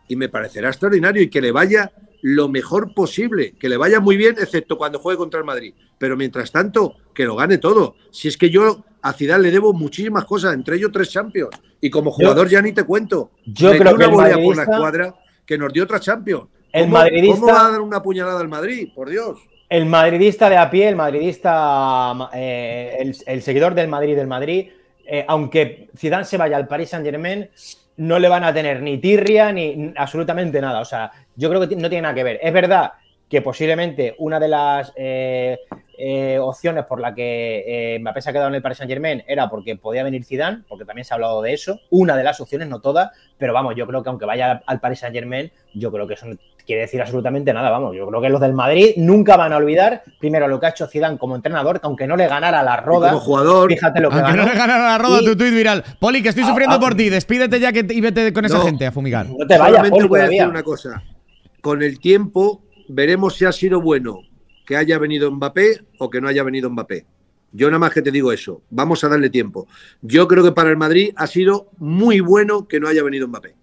y me parecerá extraordinario y que le vaya lo mejor posible, que le vaya muy bien, excepto cuando juegue contra el Madrid. Pero mientras tanto, que lo gane todo. Si es que yo a Zidane le debo muchísimas cosas, entre ellos tres Champions. Y como jugador ya ni te cuento. yo creo que una el volea por la escuadra que nos dio otra Champions. El ¿Cómo, madridista- ¿Cómo va a dar una puñalada al Madrid? Por Dios. El madridista de a pie, el madridista, eh, el, el seguidor del Madrid del Madrid, eh, aunque Zidane se vaya al Paris Saint Germain, no le van a tener ni tirria ni absolutamente nada. O sea, yo creo que no tiene nada que ver. Es verdad que posiblemente una de las eh, eh, opciones por la que eh, Mbappé se ha quedado en el Paris Saint Germain era porque podía venir Zidane, porque también se ha hablado de eso. Una de las opciones, no todas, pero vamos, yo creo que aunque vaya al Paris Saint Germain, yo creo que eso no quiere decir absolutamente nada. Vamos, yo creo que los del Madrid nunca van a olvidar primero lo que ha hecho Zidane como entrenador, que aunque no le ganara la Y roda, como jugador. fíjate lo que Aunque ganó. no le ganara la roda Y- tu tuit viral. Poli, que estoy Ah, sufriendo ah. por ti. Despídete ya que y vete con esa gente a fumigar. No te vayas, Poli, voy a decir una cosa. Con el tiempo veremos si ha sido bueno que haya venido Mbappé o que no haya venido Mbappé. Yo nada más que te digo eso. Vamos a darle tiempo. Yo creo que para el Madrid ha sido muy bueno que no haya venido Mbappé.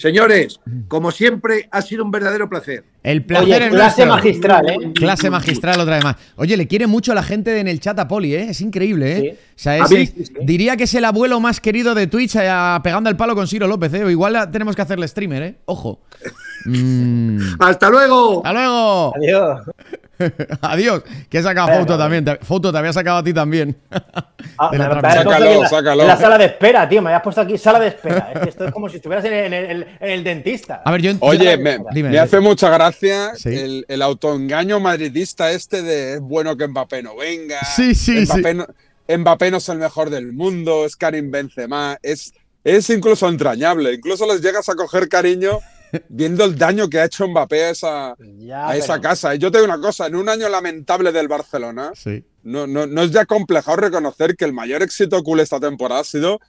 Señores, como siempre, ha sido un verdadero placer. El placer Oye, es clase nuestro. magistral, ¿eh? Clase magistral otra vez más. Oye, le quiere mucho la gente en el chat a Poli, ¿eh? Es increíble, ¿eh? Sí. O sea, es- ¿Habéis- es- diría que es el abuelo más querido de Twitch eh, pegando el palo con Ciro López, ¿eh? O igual la- tenemos que hacerle streamer, ¿eh? Ojo. Mm. ¡Hasta luego! ¡Hasta luego! Adiós. Adiós. Que he sacado foto también. Te- Foto te había sacado a ti también. Ah, De la me- Sácalo, en la- sácalo. En la sala de espera, tío. Me habías puesto aquí sala de espera. Es que esto es como si estuvieras en el, en el- en el dentista. A ver, yo. Oye, me, Dime, me hace mucha gracia Sí. el, el autoengaño madridista este de es bueno que Mbappé no venga. Sí, sí, Mbappé sí. No, Mbappé no es el mejor del mundo, es Karim Benzema, es, es incluso entrañable. Incluso les llegas a coger cariño viendo el daño que ha hecho Mbappé a esa, Ya, a esa pero- casa. Y yo te digo una cosa, en un año lamentable del Barcelona, Sí. no, no, no es ya complejado reconocer que el mayor éxito cool esta temporada ha sido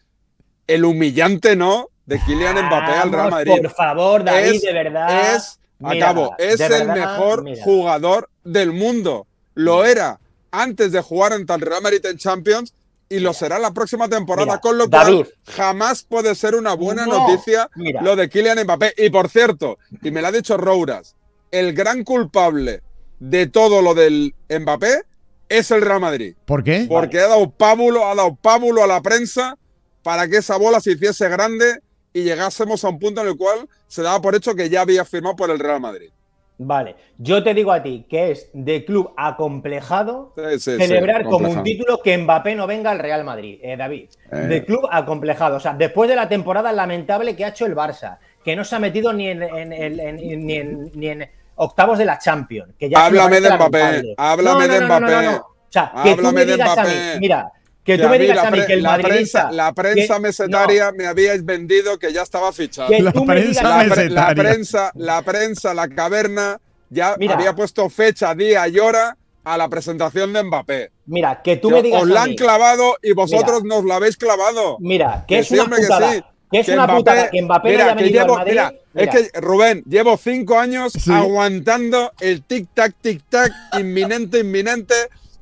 el humillante no de Kylian Mbappé al Real Madrid. Por favor, David, Es- de verdad. Es, Mira, acabo, es el verdad, mejor mira. jugador del mundo. Lo era antes de jugar en el Real Madrid en Champions y lo será la próxima temporada, Mira, con lo David. cual jamás puede ser una buena No, noticia mira. lo de Kylian Mbappé. Y por cierto, y me lo ha dicho Rouras, el gran culpable de todo lo del Mbappé es el Real Madrid. ¿Por qué? Porque ha dado pábulo, ha dado pábulo a la prensa para que esa bola se hiciese grande y llegásemos a un punto en el cual se daba por hecho que ya había firmado por el Real Madrid. Vale, yo te digo a ti que es de club acomplejado Sí, sí, sí, celebrar como un título que Mbappé no venga al Real Madrid, eh, David. Eh. De club acomplejado. O sea, después de la temporada lamentable que ha hecho el Barça, que no se ha metido ni en, en- en- en- ni en- ni octavos de la Champions. Que ya Háblame de Mbappé, lamentable. háblame de Mbappé. O sea, que tú me de digas a mí, mira, que Que tú me a mí digas a mí que el la madridista... prensa, la prensa que- mesetaria me habíais vendido que ya estaba fichado. Que La tú me prensa digas La, pre- la mesetaria. prensa, la prensa, la caverna, ya Mira. había puesto fecha, día y hora a la presentación de Mbappé. Mira, que tú Yo- me digas. os la han clavado y vosotros nos la habéis clavado. Mira, que Que es sí, una hombre, que putada. sí. Que es Que una Mbappé- putada que Mbappé no mira, haya que venido al llevo, Madrid. mira, Mira, es que Rubén, llevo cinco años Sí. aguantando el tic-tac, tic-tac, inminente, inminente,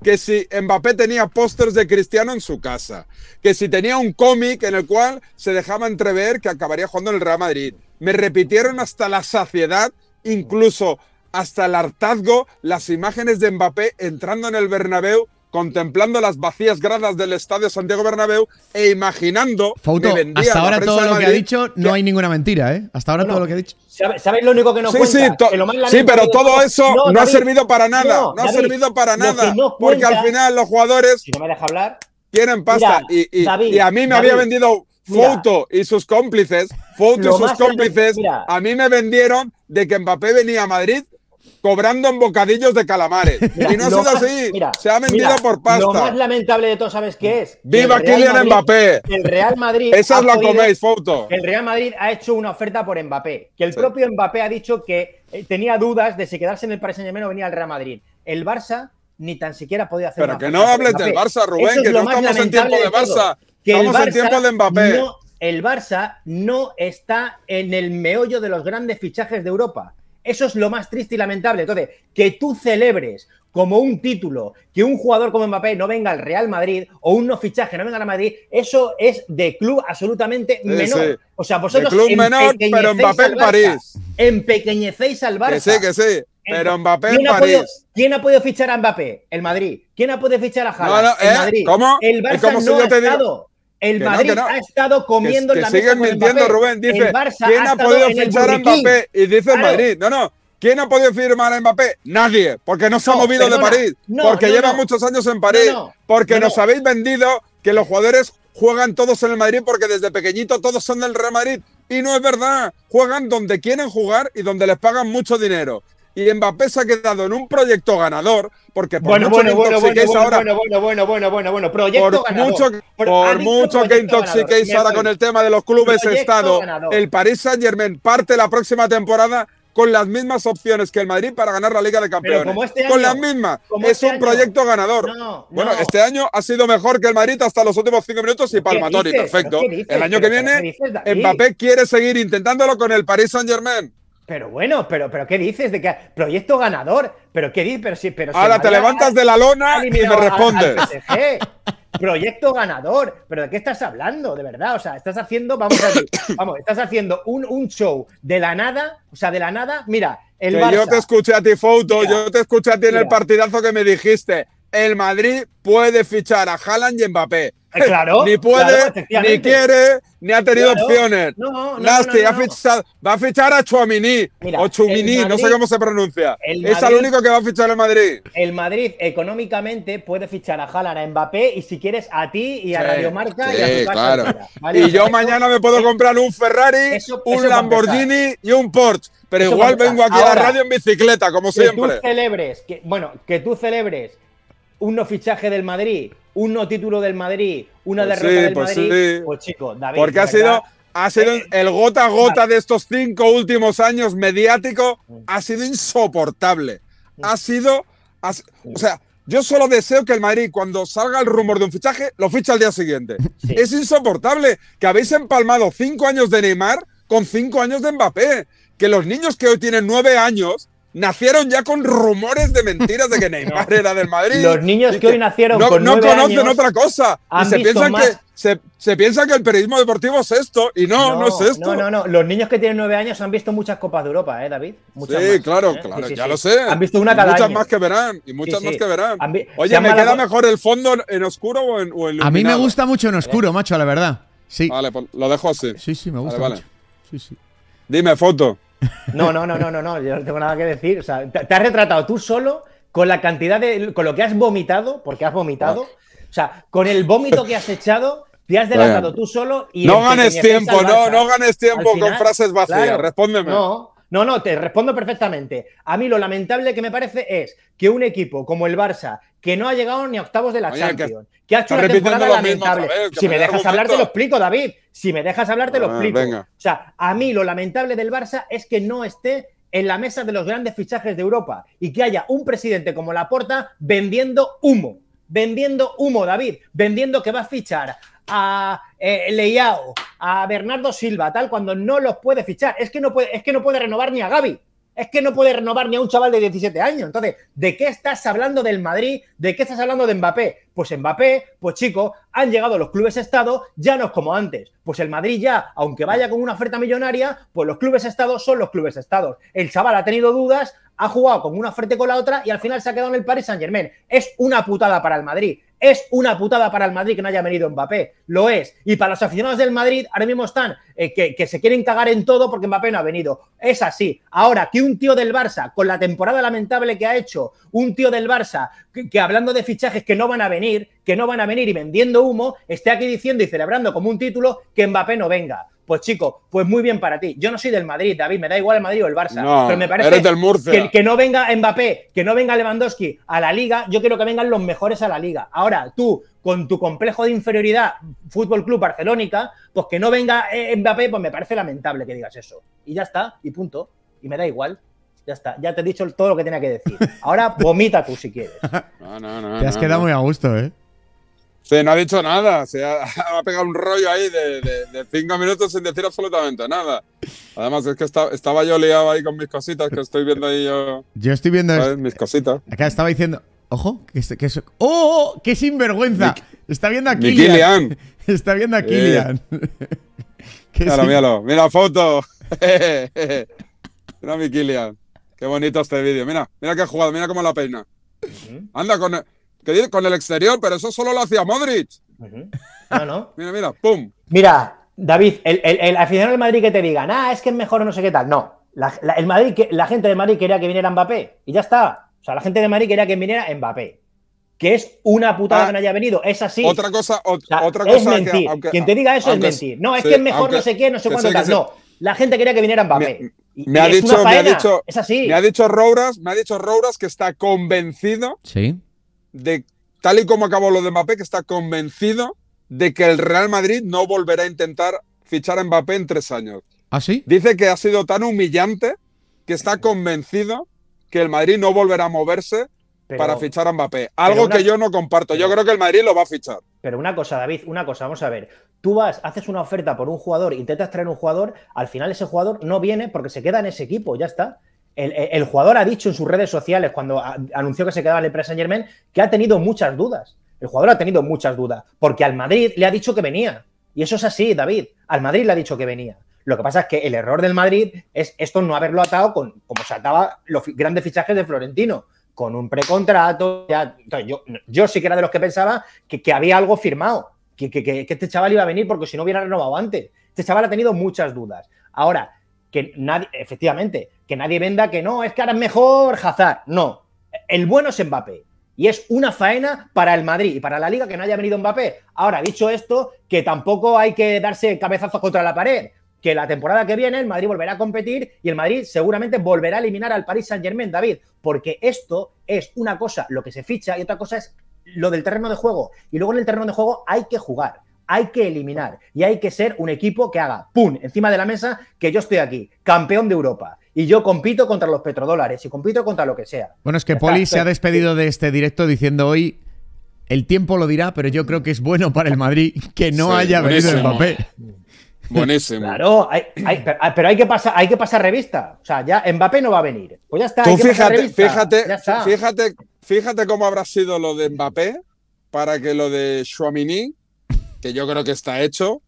que si Mbappé tenía pósters de Cristiano en su casa, que si tenía un cómic en el cual se dejaba entrever que acabaría jugando en el Real Madrid. Me repitieron hasta la saciedad, incluso hasta el hartazgo, las imágenes de Mbappé entrando en el Bernabéu contemplando las vacías gradas del Estadio Santiago Bernabéu e imaginando Fauto, me vendía hasta ahora todo lo que ha dicho no hay ninguna mentira, ¿eh? Hasta ahora no. todo lo que ha dicho. ¿Sabe- ¿Sabéis lo único que no Sí, cuenta? sí, to- Que lo más sí, pero todo eso no, ha servido para nada. No, ha David, servido para nada. porque cuenta- al final los jugadores Si no me deja hablar. quieren pasta. Mira, y, y- David, y a mí me había vendido. Foto y sus cómplices. Foto y sus cómplices. mira. A mí me vendieron de que Mbappé venía a Madrid cobrando en bocadillos de calamares. Mira, y no ha sido más- así. mira, Se ha vendido mira, por Lo más pasta. lamentable de todo, ¿sabes qué es? ¡Viva Kylian Madrid- Mbappé! El Real Madrid. Esa es la coméis, Foto. El Real Madrid ha hecho una oferta por Mbappé. Que el Sí. propio Mbappé ha dicho que eh, tenía dudas de si quedarse en el Paris Saint-Germain o venir al Real Madrid. El Barça ni tan siquiera podido hacer Pero una que no hables del Barça, Rubén, es que no estamos en tiempo de. Barça. Que Estamos en tiempo de Mbappé. no- el Barça no está en el meollo de los grandes fichajes de Europa. Eso es lo más triste y lamentable. Entonces, que tú celebres como un título que un jugador como Mbappé no venga al Real Madrid o un no fichaje no venga al Madrid, eso es de club absolutamente menor. sí. O sea, vosotros De club menor, pero Mbappé en. París. Empequeñecéis al Barça. Que sí, que sí. Pero Mbappé en ¿Quién ha, podido, París. quién ha podido fichar a Mbappé? El Madrid. ¿Quién ha podido fichar a Haaland? No, no, el ¿eh? Madrid. ¿Cómo? El Barça si no ha estado. El Que Madrid no. ha estado comiendo que, la mesa siguen mintiendo, Mbappé. Rubén. Dice, el Barça ¿quién ha podido fichar a. Mbappé? Y dice el. Madrid. No, no. ¿Quién ha podido firmar a Mbappé? Nadie, porque no se ha No, movido perdona. de París. Porque lleva muchos años en París. Porque No, nos no. habéis vendido que los jugadores juegan todos en el Madrid porque desde pequeñito todos son del Real Madrid. Y no es verdad. Juegan donde quieren jugar y donde les pagan mucho dinero. Y Mbappé se ha quedado en un proyecto ganador porque por Bueno, mucho bueno, que bueno, bueno, intoxiquéis bueno, ahora, bueno, bueno, bueno, bueno, bueno, bueno, proyecto por ganador. mucho, por dicho mucho que intoxiquéis ganador. ahora con el tema de los clubes Proyecto Estado, ganador. el Paris Saint Germain parte la próxima temporada con las mismas opciones que el Madrid para ganar la Liga de Campeones. este con año, las mismas. Es este un año. proyecto ganador. No, bueno, no. este año ha sido mejor que el Madrid hasta los últimos cinco minutos y ¿Qué Palmatori. Perfecto. El año ¿Pero que viene? Mbappé quiere seguir intentándolo con el Paris Saint Germain. Pero bueno, pero, pero ¿qué dices de que proyecto ganador? ¿Pero qué dices? Pero si, pero Ahora te levantas de la lona y me al- respondes. al. Proyecto ganador. ¿Pero de qué estás hablando? De verdad. O sea, estás haciendo, vamos a decir, vamos, estás haciendo un, un show de la nada. O sea, de la nada. Mira, el Que Barça. yo te escuché a ti, Mira, yo te escuché a ti en el partidazo que me dijiste. El Madrid puede fichar a Haaland y Mbappé. Eh, claro, ni puede, claro, ni quiere, ni ha tenido Claro. opciones. No, no, no, Nasty no, ha fichado- va a fichar a Chuamini. Mira, o Chumini, no sé cómo se pronuncia. el es al único que va a fichar el Madrid. El Madrid económicamente puede fichar a Haaland, a Mbappé y si quieres a ti y a Sí, Radio Marca y sí, a tu casa claro. Y yo eso- mañana me puedo comprar un Ferrari, Eso- un eso Lamborghini y un Porsche. Pero igual vengo aquí a la radio en bicicleta, como que siempre. tú celebres, que, bueno, que tú celebres un no fichaje del Madrid, un no título del Madrid, una Pues derrota sí, del pues Madrid, sí. pues chico, David, Porque ha sido, ha sido eh, el gota a gota de estos cinco últimos años mediático, Mm. ha sido insoportable. Ha sido. ha si- o sea, yo solo deseo que el Madrid, cuando salga el rumor de un fichaje, lo ficha al día siguiente. Sí. Es insoportable que habéis empalmado cinco años de Neymar con cinco años de Mbappé. Que los niños que hoy tienen nueve años nacieron ya con rumores de mentiras de que Neymar era del Madrid. Los niños que hoy nacieron no, con no nueve conocen años otra cosa. Y se piensan, más- que, se, se piensa que el periodismo deportivo es esto. Y no, no, es esto. No, no, no. Los niños que tienen nueve años han visto muchas Copas de Europa, ¿eh, David? Muchas sí, más, claro, ¿eh? claro, Sí, sí, ya sí. lo sé. Han visto una Y cada muchas año. más que verán. Y muchas Sí, más que verán. Oye, me queda mejor el fondo en oscuro o en, o en A mí me gusta mucho en oscuro, macho, la verdad. Sí. Vale, pues lo dejo así. Sí, sí, me gusta Vale, mucho. Sí, sí. Dime, foto. No, no, no, no, no, no, yo no tengo nada que decir. O sea, te, te has retratado tú solo con la cantidad de. con lo que has vomitado, porque has vomitado. O sea, con el vómito que has echado, te has delatado tú solo y. No ganes tiempo, no, no ganes tiempo con frases vacías. claro, Respóndeme. No, no, no, te respondo perfectamente. A mí lo lamentable que me parece es que un equipo como el Barça, que no ha llegado ni a octavos de la Oye, Champions, que, ha hecho una temporada lamentable. vez, si me dejas hablar, te lo explico, David. Si me dejas hablar, te lo Ah, explico. venga. O sea, a mí lo lamentable del Barça es que no esté en la mesa de los grandes fichajes de Europa y que haya un presidente como Laporta vendiendo humo. Vendiendo humo, David. Vendiendo que va a fichar a eh, a Bernardo Silva, tal, cuando no los puede fichar. Es que no puede, es que no puede renovar ni a Gaby es que no puede renovar ni a un chaval de 17 años. Entonces, ¿de qué estás hablando del Madrid? ¿De qué estás hablando de Mbappé? Pues Mbappé, pues chico, han llegado los clubes Estado, ya no es como antes. Pues el Madrid ya, aunque vaya con una oferta millonaria, pues los clubes Estado son los clubes Estados. El chaval ha tenido dudas, ha jugado con una oferta y con la otra y al final se ha quedado en el Paris Saint Germain. Es una putada para el Madrid. Es una putada para el Madrid que no haya venido Mbappé. Lo es. Y para los aficionados del Madrid, ahora mismo están eh, que, se quieren cagar en todo porque Mbappé no ha venido. Es así. Ahora, que un tío del Barça, con la temporada lamentable que ha hecho, un tío del Barça, que, hablando de fichajes que no van a venir, que no van a venir y vendiendo humo, esté aquí diciendo y celebrando como un título que Mbappé no venga. Pues chico, pues muy bien para ti. Yo no soy del Madrid, David, me da igual el Madrid o el Barça. pero me parece Que, que, no venga Mbappé, que no venga Lewandowski a la liga, yo quiero que vengan los mejores a la liga. Ahora, tú, con tu complejo de inferioridad, Fútbol Club Barcelónica, pues que no venga eh, Mbappé, pues me parece lamentable que digas eso. Y ya está, y punto. Y me da igual. Ya está, ya te he dicho todo lo que tenía que decir. Ahora vomita tú si quieres. No, no, no. Te has quedado muy a gusto, ¿eh? Sí, no ha dicho nada. Se ha, pegado un rollo ahí de, cinco minutos sin decir absolutamente nada. Además, es que estaba yo liado ahí con mis cositas, que estoy viendo ahí yo. Yo estoy viendo. Mis cositas. Acá estaba diciendo. Ojo, que, que ¡Oh! ¡Qué sinvergüenza! Está viendo a Kilian. Está viendo a Kilian. míralo, míralo. Mira la foto. mira mi Kilian. Qué bonito este vídeo. Mira, mira qué jugado. Mira cómo la peina. Anda con con el exterior, pero eso solo lo hacía Modric. No, no. mira, mira, pum. Mira, David, el, el, aficionado del Madrid que te diga, ah, es que es mejor o no sé qué tal. No. La, el Madrid, la gente de Madrid quería que viniera Mbappé y ya está. O sea, la gente de Madrid quería que viniera Mbappé. Que es una putada ah, que no haya venido. Es así. Otra cosa, otra cosa. Es mentir. Quien te diga eso es mentir. No, es que es mejor no sé qué, no sé cuándo tal. No. La gente quería que viniera Mbappé. Me, ha dicho, me ha dicho, es así. Me ha dicho Rouras, me ha dicho Rouras que está convencido ¿Sí? De tal y como acabó lo de Mbappé, que está convencido de que el Real Madrid no volverá a intentar fichar a Mbappé en tres años. ¿Ah, sí? Dice que ha sido tan humillante que está convencido que el Madrid no volverá a moverse para fichar a Mbappé. Algo que yo no comparto. Yo creo que el Madrid lo va a fichar. Pero una cosa, David, una cosa, vamos a ver. Tú vas, haces una oferta por un jugador, intentas traer un jugador, al final ese jugador no viene porque se queda en ese equipo, ya está. El, jugador ha dicho en sus redes sociales, cuando anunció que se quedaba en el Saint Germain, que ha tenido muchas dudas. El jugador ha tenido muchas dudas, porque al Madrid le ha dicho que venía. Y eso es así, David. Al Madrid le ha dicho que venía. Lo que pasa es que el error del Madrid es esto no haberlo atado con, como se ataba los grandes fichajes de Florentino, con un precontrato. yo, sí que era de los que pensaba que, había algo firmado, que, este chaval iba a venir porque si no hubiera renovado antes. Este chaval ha tenido muchas dudas. Ahora, que nadie, efectivamente, que nadie venda que no, es que ahora es mejor Hazard. No, el bueno es Mbappé. Y es una faena para el Madrid y para la liga que no haya venido Mbappé. Ahora, dicho esto, que tampoco hay que darse cabezazos contra la pared. Que la temporada que viene el Madrid volverá a competir y el Madrid seguramente volverá a eliminar al Paris Saint Germain, David. Porque esto es una cosa lo que se ficha y otra cosa es lo del terreno de juego. Y luego en el terreno de juego hay que jugar hay que eliminar y hay que ser un equipo que haga, ¡pum!, encima de la mesa, que yo estoy aquí, campeón de Europa. Y yo compito contra los petrodólares y compito contra lo que sea. Bueno, es que Poli se ha despedido de este directo diciendo hoy, el tiempo lo dirá, pero yo creo que es bueno para el Madrid que no haya venido el papel. Buenísimo. Claro, pero hay que, pasar, hay que pasar revista. O sea, ya Mbappé no va a venir. Pues ya está. Tú fíjate, fíjate, fíjate, fíjate cómo habrá sido lo de Mbappé para que lo de Chouamini que yo creo que está hecho,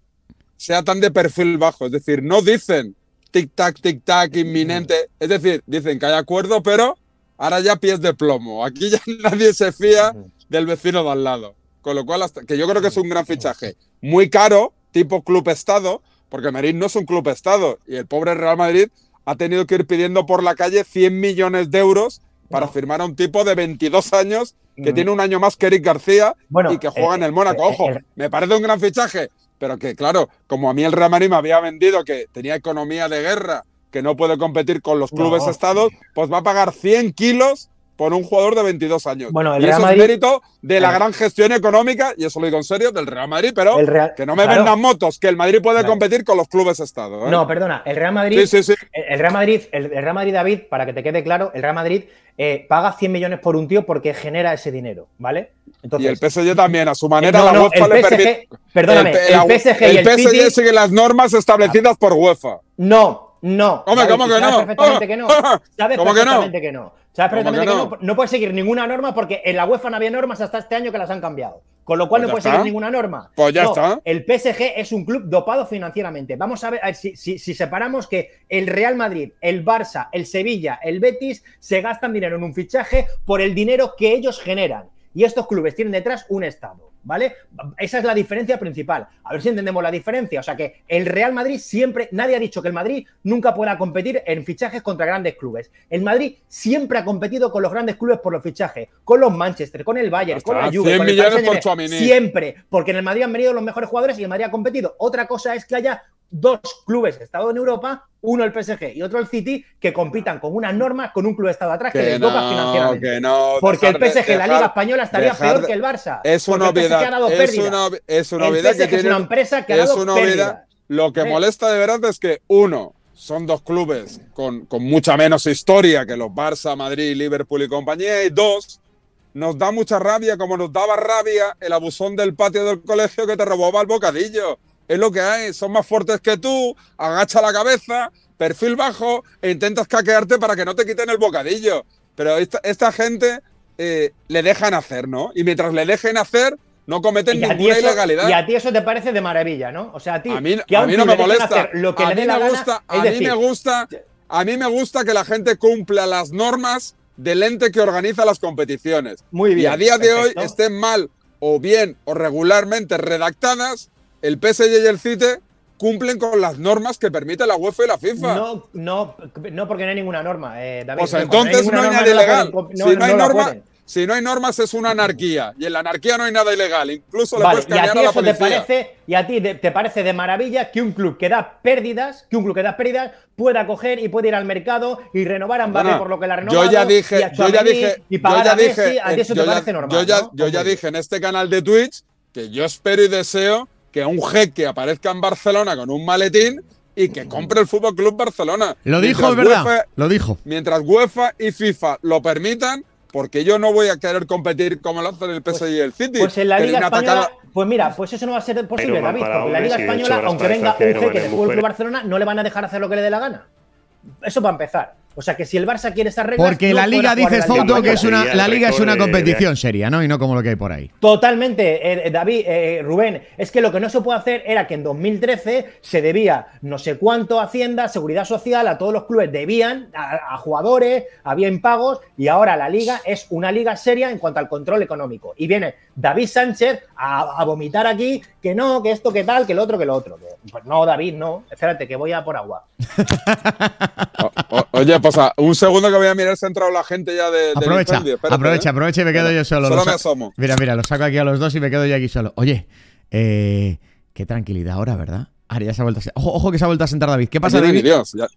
sea tan de perfil bajo. Es decir, no dicen tic-tac, tic-tac, inminente. Es decir, dicen que hay acuerdo, pero ahora ya pies de plomo. Aquí ya nadie se fía del vecino de al lado. Con lo cual, que yo creo que es un gran fichaje. Muy caro, tipo club estado, porque Madrid no es un club estado. Y el pobre Real Madrid ha tenido que ir pidiendo por la calle 100 millones de euros para firmar a un tipo de 22 años que tiene un año más que Eric García y que juega en el Mónaco. Ojo, me parece un gran fichaje, pero que claro, como a mí el Real Madrid me había vendido que tenía economía de guerra, que no puede competir con los clubes estados, pues va a pagar 100 kilos por un jugador de 22 años. Bueno, el y Real eso Madrid- es mérito de la Claro. gran gestión económica, y eso lo digo en serio, del Real Madrid, pero Real- que no me claro. vendan motos, que el Madrid puede competir con los clubes Estado. ¿eh? No, perdona, el Real Madrid, sí, sí, sí. el Real Madrid, el Real Madrid, David, para que te quede claro, el Real Madrid eh, paga 100 millones por un tío porque genera ese dinero, ¿vale? Y el PSG también, a su manera, no, la no, UEFA el le PSG, permite. perdóname, el, PSG y el, PSG sigue las normas establecidas por UEFA. no, no. Hombre, ¿cómo que no? perfectamente que no. Sabes perfectamente que no. Sabes ¿Cómo perfectamente que no? no. Puedes seguir ninguna norma porque en la UEFA no había normas hasta este año que las han cambiado. Con lo cual Pues no puedes está. seguir ninguna norma. Pues ya No, está. El PSG es un club dopado financieramente. Vamos a ver, a ver si, si- si separamos que el Real Madrid, el Barça, el Sevilla, el Betis se gastan dinero en un fichaje por el dinero que ellos generan. Y estos clubes tienen detrás un Estado, ¿vale? Esa es la diferencia principal. A ver si entendemos la diferencia. O sea que el Real Madrid siempre, nadie ha dicho que el Madrid nunca pueda competir en fichajes contra grandes clubes. El Madrid siempre ha competido con los grandes clubes por los fichajes, con los Manchester, con el Bayern, con la Juve, 100 con el millones por. Siempre, porque en el Madrid han venido los mejores jugadores y el Madrid ha competido. Otra cosa es que haya dos clubes Estado en Europa, uno el PSG y otro el City, que compitan con unas normas con un club Estado atrás que, Que les no, financieramente. no. porque el de- PSG, la Liga Española, estaría dejar peor que el Barça. PSG ha dado Es una, es una PSG que es tiene. una empresa que ha es dado obviedad. Lo que molesta de verdad es que, uno, son dos clubes con, con mucha menos historia que los Barça, Madrid, Liverpool y compañía. Y dos, nos da mucha rabia, como nos daba rabia el abusón del patio del colegio que te robaba el bocadillo. Es lo que hay, son más fuertes que tú, agacha la cabeza, perfil bajo e intentas caquearte para que no te quiten el bocadillo. Pero esta, esta gente eh, le dejan hacer, ¿no? Y mientras le dejen hacer, no cometen ninguna eso, ilegalidad. y a ti eso te parece de maravilla, ¿no? O sea, a ti, A mí, que a un mí no me molesta. lo que a le mí me gusta, a mí me gusta, a mí me gusta que la gente cumpla las normas del ente que organiza las competiciones. Muy bien, y a día de perfecto. hoy estén mal o bien o regularmente redactadas, el PSG y el CITE cumplen con las normas que permite la UEFA y la FIFA. No, no, no, porque no hay ninguna norma, eh, David. Pues entonces no hay nada ilegal. si, no hay norma-. Si no hay normas es una anarquía. Y en la anarquía no hay nada ilegal. Incluso le Vale, puedes y a cambiar ti a la eso te policía. parece, y a ti de- te parece de maravilla que un club que da pérdidas, que un club que da pérdidas pueda coger y puede ir al mercado y renovar a Mbappé por lo que la renovado. yo ya dije, y a yo ya dije, y yo pagar ya a Messi, dije, a ti eso yo te ya- parece normal. yo ya, ¿no? yo ya muy dije en este canal de Twitch que yo espero y deseo que un jeque aparezca en Barcelona con un maletín y que compre el Fútbol Club Barcelona. Lo dijo, es verdad. UEFA- Lo dijo. mientras UEFA y FIFA lo permitan, porque yo no voy a querer competir como lo hacen el PSG y el City. Pues en la Liga Española, atacada- pues mira, pues eso no va a ser posible, Pero David, porque en la Liga Española, aunque venga un jeque van de en Fútbol. Barcelona, no le van a dejar hacer lo que le dé la gana. Eso para empezar. O sea que si el Barça quiere esas reglas. Porque no la liga dices, Fouto, que es una, la liga es una de- competición seria, ¿no? Y no como lo que hay por ahí. Totalmente, eh, David, eh, Rubén. Es que lo que no se puede hacer era que en 2013 se debía no sé cuánto a Hacienda, Seguridad Social, a todos los clubes debían, a, a jugadores, había impagos, y ahora la liga es una liga seria en cuanto al control económico. Y viene David Sánchez a, a vomitar aquí que no, que esto, que tal, que lo otro, que lo otro. Que- Pues no, David, no. Espérate, que voy a por agua. O- o- oye, pues a- un segundo que voy a mirar si ha entrado la gente ya de, del Aprovecha. Espérate, aprovecha, ¿eh? aprovecha y me quedo yo solo. Solo Lo me asomo. Mira, mira, lo saco aquí a los dos y me quedo yo aquí solo. Oye, eh, qué tranquilidad ahora, ¿verdad? Ahora ya se ha vuelto a se- Ojo, ojo que se ha vuelto a sentar David. ¿Qué pasa, David? Dios, ya-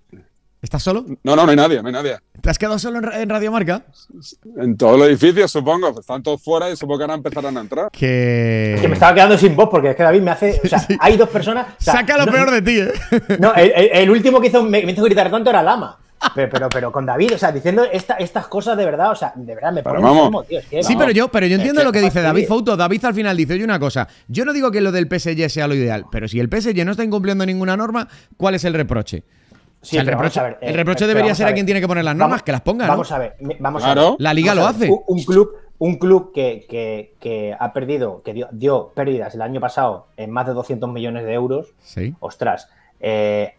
¿Estás solo? No, no, no hay nadie, no hay nadie. ¿Te has quedado solo en, en Radio Marca? En todo el edificio, supongo. Están todos fuera y supongo que ahora empezarán a entrar. Que. Es que me estaba quedando sin voz porque es que David me hace. O sea, hay dos personas. o sea, Saca lo no- peor de ti, ¿eh? No, el, el- el último que hizo, me, me hizo gritar tanto era Lama. Pero, pero, pero con David, o sea, diciendo esta- estas cosas de verdad, o sea, de verdad me pone vamos. enfermo, tío. Es que, Sí, pero yo, pero yo entiendo que lo que dice. David Fouto. David al final dice, oye, una cosa, yo no digo que lo del PSG sea lo ideal, pero si el PSG no está incumpliendo ninguna norma, ¿cuál es el reproche? Sí, O sea, el reproche, el eh, debería ser a quien tiene que poner las normas, Vamos- que las ponga, ¿no? Vamos a ver, vamos a ver. La liga Vamos lo hace. Un, un club, un club que, que- que ha perdido, que dio, dio pérdidas el año pasado en más de 200 millones de euros. Sí. Ostras, eh,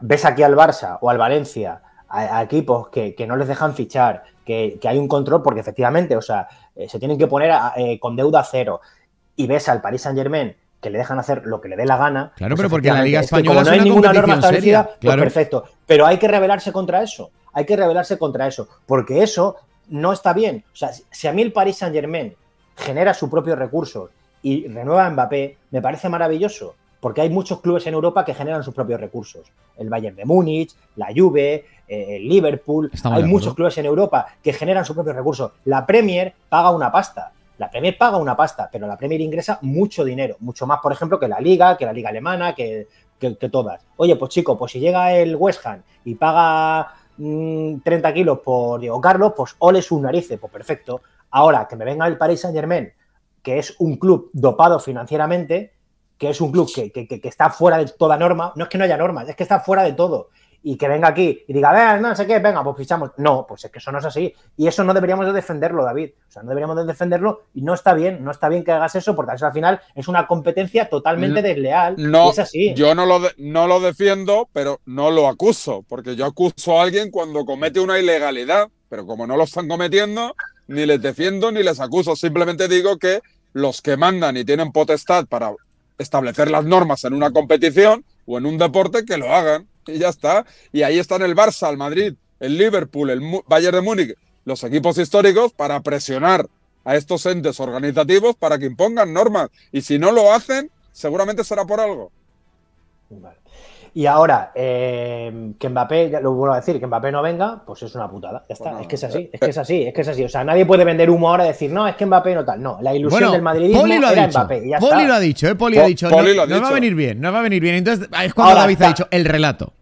ves aquí al Barça o al Valencia, a, a equipos que, que no les dejan fichar, que, que hay un control, porque efectivamente, o sea, eh, se tienen que poner a- eh, con deuda cero. Y ves al Paris Saint Germain que le dejan hacer lo que le dé la gana. Claro, pues pero porque la efectivamente, Liga es que Española como no hay una ninguna norma establecida, seria, pues perfecto. Pero hay que rebelarse contra eso. Hay que rebelarse contra eso. Porque eso no está bien. O sea, si a mí el Paris Saint Germain genera sus propios recursos y renueva a Mbappé, me parece maravilloso. porque hay muchos clubes en Europa que generan sus propios recursos. El Bayern de Múnich, la Juve, eh, el Liverpool. Estamos hay muchos clubes en Europa que generan sus propios recursos. La Premier paga una pasta. La Premier paga una pasta, pero la Premier ingresa mucho dinero, mucho más, por ejemplo, que la Liga, que la Liga Alemana, que, que- todas. Oye, pues chico, pues si llega el West Ham y paga mm, 30 kilos por Diego Carlos, pues ole sus narices, pues perfecto. Ahora, que me venga el Paris Saint Germain, que es un club dopado financieramente, que es un club que, que- que- que está fuera de toda norma, no es que no haya normas, es que está fuera de todo. Y que venga aquí y diga, ver, no sé qué, venga, pues fichamos. No, pues es que eso no es así. Y eso no deberíamos de defenderlo, David. O sea, no deberíamos de defenderlo y no está bien, no está bien que hagas eso porque eso al final es una competencia totalmente desleal. No, y es así. yo no lo, de- no lo defiendo, pero no lo acuso, porque yo acuso a alguien cuando comete una ilegalidad, pero como no lo están cometiendo, ni les defiendo ni les acuso, simplemente digo que los que mandan y tienen potestad para establecer las normas en una competición o en un deporte, que lo hagan y ya está. Y ahí están el Barça, el Madrid, el Liverpool, el Bayern de Múnich, los equipos históricos para presionar a estos entes organizativos para que impongan normas. Y si no lo hacen, seguramente será por algo. Vale. Y ahora, eh, que Mbappé, ya lo vuelvo a decir, que Mbappé no venga, pues es una putada. Ya está, Bueno, es que es así, es que es así, es que es así. O sea, nadie puede vender humo ahora y decir, no, es que Mbappé no tal. No, la ilusión Bueno, del madridismo Poli lo ha era dicho. Mbappé. Y ya Poli está. lo ha dicho, ¿eh? Poli Po- ha dicho. Poli no, lo ha no va a dicho. venir bien, no va a venir bien. Entonces, es cuando Ahora David está. ha dicho el relato.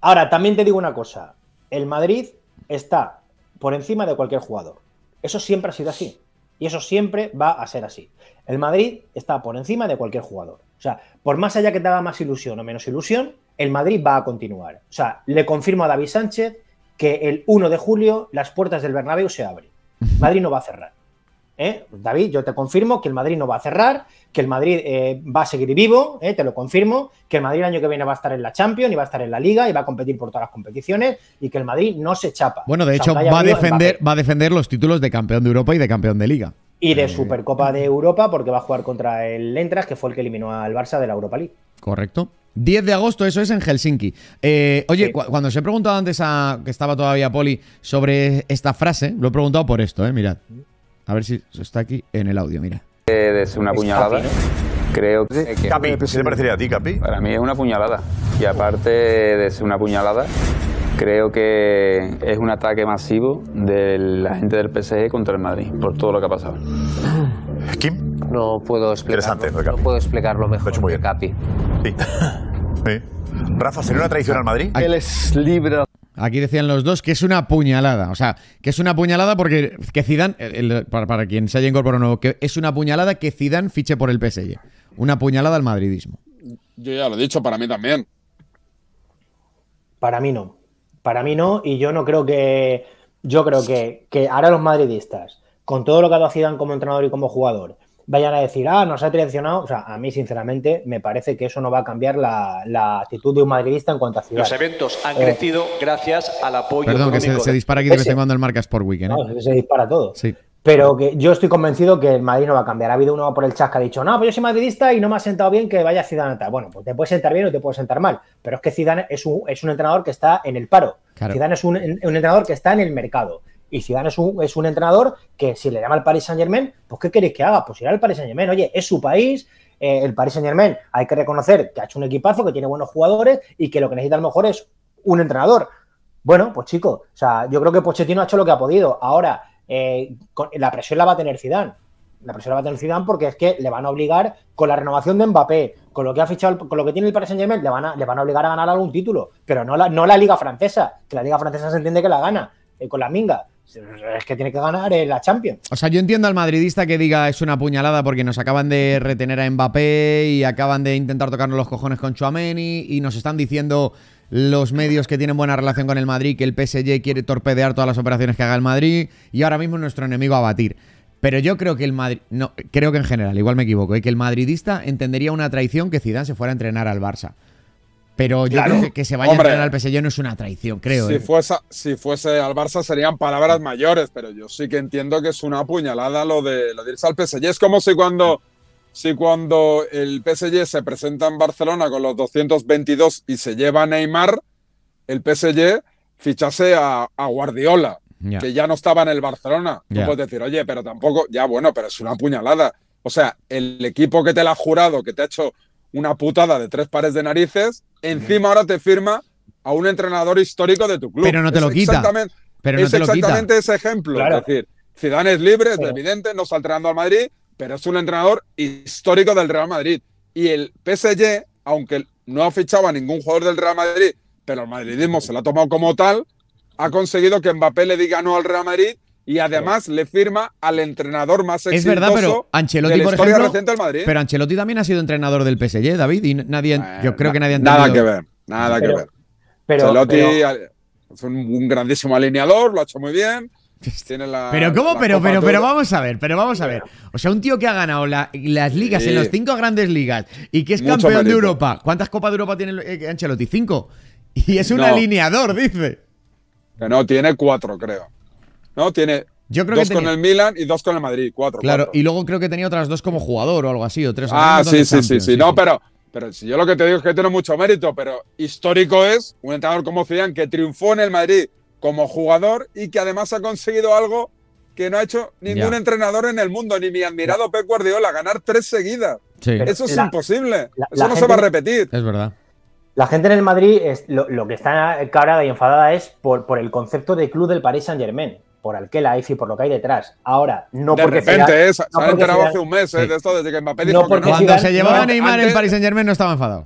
Ahora, también te digo una cosa. El Madrid está por encima de cualquier jugador. Eso siempre ha sido así. Y eso siempre va a ser así. El Madrid está por encima de cualquier jugador. O sea, por más allá que te haga más ilusión o menos ilusión, el Madrid va a continuar. O sea, le confirmo a David Sánchez que el 1 de julio las puertas del Bernabéu se abren. Madrid no va a cerrar. ¿Eh? David, yo te confirmo que el Madrid no va a cerrar, que el Madrid eh, va a seguir vivo, ¿eh? te lo confirmo, que el Madrid el año que viene va a estar en la Champions y va a estar en la Liga y va a competir por todas las competiciones y que el Madrid no se chapa. Bueno, de O sea, hecho, va a defender, Mbappé. va a defender los títulos de campeón de Europa y de campeón de Liga. Y de Supercopa de Europa porque va a jugar contra el Entras, que fue el que eliminó al Barça de la Europa League. Correcto. 10 de agosto, eso es en Helsinki. Eh, oye, Sí. cu- cuando os he preguntado antes a que estaba todavía Poli sobre esta frase, lo he preguntado por esto, eh, mirad. A ver si está aquí en el audio, mira. de ser una Es puñalada. Creo que, Capi, ¿qué te parecería a ti, Capi? para mí es una puñalada. Y aparte de ser una puñalada, creo que es un ataque masivo de la gente del PSG contra el Madrid, por todo lo que ha pasado. Kim, No puedo explicarlo, Interesante, lo no puedo explicarlo Lo ha mejor hecho muy que bien. Capi. sí. Sí. Rafa, ¿sería una traición al Madrid? Él es libre. Aquí decían los dos que es una puñalada. O sea, que es una puñalada porque que Zidane, el- el- para, para quien se haya incorporado nuevo, que es una puñalada que Zidane fiche por el PSG. Una puñalada al madridismo. Yo ya lo he dicho, para mí también. Para mí no. Para mí no, y yo no creo que. Yo creo que, que ahora los madridistas, con todo lo que ha dado Zidane como entrenador y como jugador, vayan a decir, ah, nos ha traicionado. O sea, a mí, sinceramente, me parece que eso no va a cambiar la, la actitud de un madridista en cuanto a Zidane. Los eventos han Eh. crecido gracias al apoyo Perdón, que se, dispara aquí de vez en cuando el Marca Sport Weekend. ¿eh? No, se dispara todo. Sí. Pero que yo estoy convencido que el Madrid no va a cambiar. Ha habido uno por el chat que ha dicho, no, pues yo soy madridista y no me ha sentado bien que vaya Zidane a tal. Bueno, pues te puede sentar bien o te puede sentar mal. Pero es que Zidane es un, es un entrenador que está en el paro. Claro. Zidane es un, un entrenador que está en el mercado. Y Zidane es un, es un entrenador que si le llama al Paris Saint Germain, pues ¿qué queréis que haga? Pues ir al Paris Saint Germain. Oye, es su país. eh, el Paris Saint Germain hay que reconocer que ha hecho un equipazo, que tiene buenos jugadores y que lo que necesita a lo mejor es un entrenador. Bueno, pues chicos, o sea, yo creo que Pochettino ha hecho lo que ha podido. Ahora, eh, con- la presión la va a tener Zidane. La presión la va a tener Zidane porque es que le van a obligar con la renovación de Mbappé, con lo que ha fichado, con lo que tiene el Paris Saint Germain, le van a, le van a obligar a ganar algún título, pero no la, no la Liga Francesa, que la Liga Francesa se entiende que la gana eh, con la minga. Es que tiene que ganar eh, la Champions. O sea, yo entiendo al madridista que diga es una puñalada porque nos acaban de retener a Mbappé y acaban de intentar tocarnos los cojones con Chouameni y nos están diciendo los medios que tienen buena relación con el Madrid que el PSG quiere torpedear todas las operaciones que haga el Madrid y ahora mismo es nuestro enemigo a batir. Pero yo creo que el Madrid, no, creo que en general, igual me equivoco, y que el madridista entendería una traición que Zidane se fuera a entrenar al Barça. Pero yo Claro. creo que, se vaya Hombre. a entrenar al PSG no es una traición, creo. si, ¿eh? fuese, si fuese al Barça serían palabras mayores, pero yo sí que entiendo que es una puñalada lo de, lo de irse al PSG. Es como si cuando, si cuando el PSG se presenta en Barcelona con los 222 y se lleva a Neymar, el PSG fichase a, a Guardiola, que ya no estaba en el Barcelona. Tú puedes decir, oye, pero tampoco, ya bueno, pero es una puñalada. O sea, el equipo que te la ha jurado, que te ha hecho una putada de tres pares de narices, encima ahora te firma a un entrenador histórico de tu club. Pero no te Es lo quita. exactamente- Pero no es te lo quita. exactamente ese ejemplo. Claro. Es decir, Zidane es libre, es evidente, no está entrenando al Madrid, pero es un entrenador histórico del Real Madrid. Y el PSG, aunque no ha fichado a ningún jugador del Real Madrid, pero el madridismo se lo ha tomado como tal, ha conseguido que Mbappé le diga no al Real Madrid y además le firma al entrenador más exitoso Es verdad, pero Ancelotti, de la por historia ejemplo. reciente del Madrid. Pero Ancelotti también ha sido entrenador del PSG, David, y nadie, yo creo que nadie ha Nada que ver, nada Pero- que ver. Pero, Ancelotti pero- es un, un grandísimo alineador, lo ha hecho muy bien. Tiene la, Pero cómo, la pero, pero, pero vamos a ver, pero vamos a ver. O sea, un tío que ha ganado la- las ligas Sí. en las cinco grandes ligas y que es Mucho campeón de. Europa. ¿Cuántas Copas de Europa tiene eh, Ancelotti? Cinco. Y es un No. alineador, dice. Que no, tiene cuatro, creo. No, tiene Yo creo dos que con el Milan y dos con el Madrid. Cuatro. Claro, cuatro. y luego creo que tenía otras dos como jugador o algo así, o tres. Ah, sí, sí, sí, sí. No, pero, pero si yo lo que te digo es que tiene mucho mérito, pero histórico es un entrenador como Zidane que triunfó en el Madrid como jugador y que además ha conseguido algo que no ha hecho ningún Ya. entrenador en el mundo, ni mi admirado Pep Guardiola, ganar tres seguidas. Sí, Eso es la- imposible. la- Eso la no se va a repetir. es verdad. La gente en el Madrid es, lo, lo que está cabreada y enfadada es por, por el concepto de club del Paris Saint Germain, por el que la y por lo que hay detrás. Ahora, no de porque repente, Zidane- eh, se no se han porque enterado Zidane- hace un mes eh, de esto, desde que Mbappé No dijo que. Cuando Zidane- se llevaba a Neymar en Paris Saint Germain no estaba enfadado.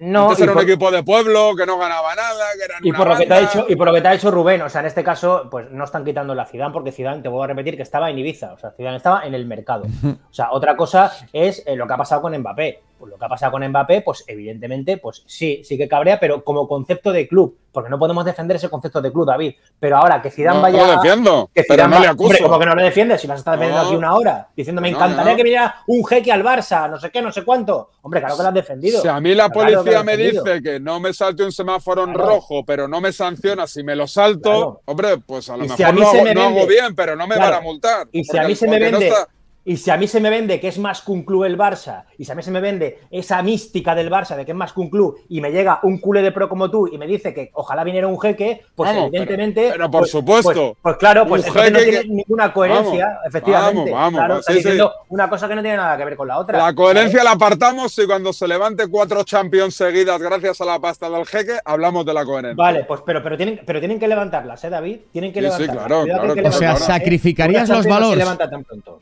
No, y era un equipo de pueblo que no ganaba nada, que eran Y una por, lo que te ha dicho, y por lo que te ha dicho Rubén, o sea, en este caso, pues no están quitando la Zidane porque Zidane, te voy a repetir, que estaba en Ibiza, o sea, Zidane estaba en el mercado. O sea, otra cosa es eh, lo que ha pasado con Mbappé. Pues lo que ha pasado con Mbappé, pues evidentemente, pues sí, sí que cabrea, pero como concepto de club, porque no podemos defender ese concepto de club, David. Pero ahora que Zidane No, vaya... no lo defiendo, que pero Zidane no le acuso. Hombre, como que no le defiendes, si vas a estar defendiendo No. aquí una hora, diciendo me encantaría que viniera un jeque al Barça, no sé qué, no sé cuánto. Hombre, claro que lo has defendido. Si a mí la lo policía me dice que no me salte un semáforo en Claro. rojo, pero no me sanciona si me lo salto, Claro. hombre, pues a lo Y si mejor a mí no, se hago, me bien, pero no me van a multar. Y si a mí se me vende, está- y si a mí se me vende que es más que un club el Barça, y si a mí se me vende esa mística del Barça de que es más que un club, y me llega un culé de pro como tú y me dice que ojalá viniera un jeque, pues Vamos, evidentemente. pero- pero por pues- supuesto. Pues, pues claro, pues no tiene que- ninguna coherencia, Vamos, efectivamente. vamos, vamos, claro, sí, está sí. diciendo una cosa que no tiene nada que ver con la otra. La coherencia la apartamos y cuando se levante cuatro Champions seguidas gracias a la pasta del jeque, hablamos de la coherencia. Vale, pues pero, pero, tienen, pero tienen que levantarlas, ¿eh, David? Tienen que Sí, sí, levantarlas. claro, claro, O sea, ¿eh? sacrificarías los no se valores. levanta tan pronto.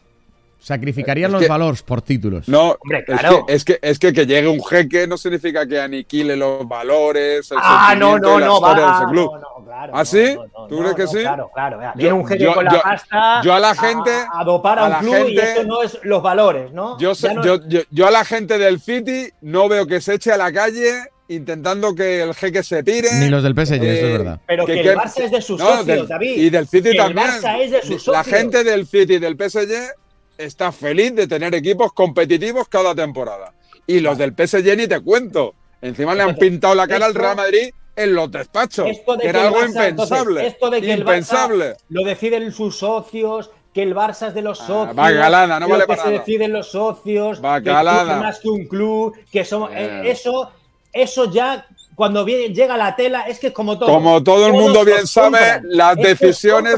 Sacrificarías Es los que- valores por títulos. No, Hombre, es claro. que- es, que, es que que llegue un jeque no significa que aniquile los valores, el Ah, no, no, la no, historia va, de ese club. no, no, claro. ¿Ah, sí? no, no, ¿Tú no, crees que sí? Claro, claro. Yo- Viene un jeque yo- con la yo- pasta. yo a la gente- A, a dopar a, a un la club y eso no es los valores, ¿no? Yo, sé- yo, yo, yo a la gente del City no veo que se eche a la calle intentando que el jeque se pire. Ni los del PSG, eso Eh, es verdad. Pero que, el Barça es de sus no, socios, del- David. Y del City Que el también. Barça es de sus La socios. gente del City y del PSG está feliz de tener equipos competitivos cada temporada. Y los del PSG ni te cuento. Encima le han pintado la cara al Real Madrid en los despachos. Esto de que que era algo Barça, impensable. entonces, esto de que el. Barça lo deciden sus socios, que el Barça es de los Ah, socios. bacalada, no lo vale que para se nada. deciden los socios. que club es más que un club, que somos. eh, Eh. eso, eso ya. Cuando viene, llega la tela, es que es como todo. Como todo el mundo bien sabe, las Es que decisiones.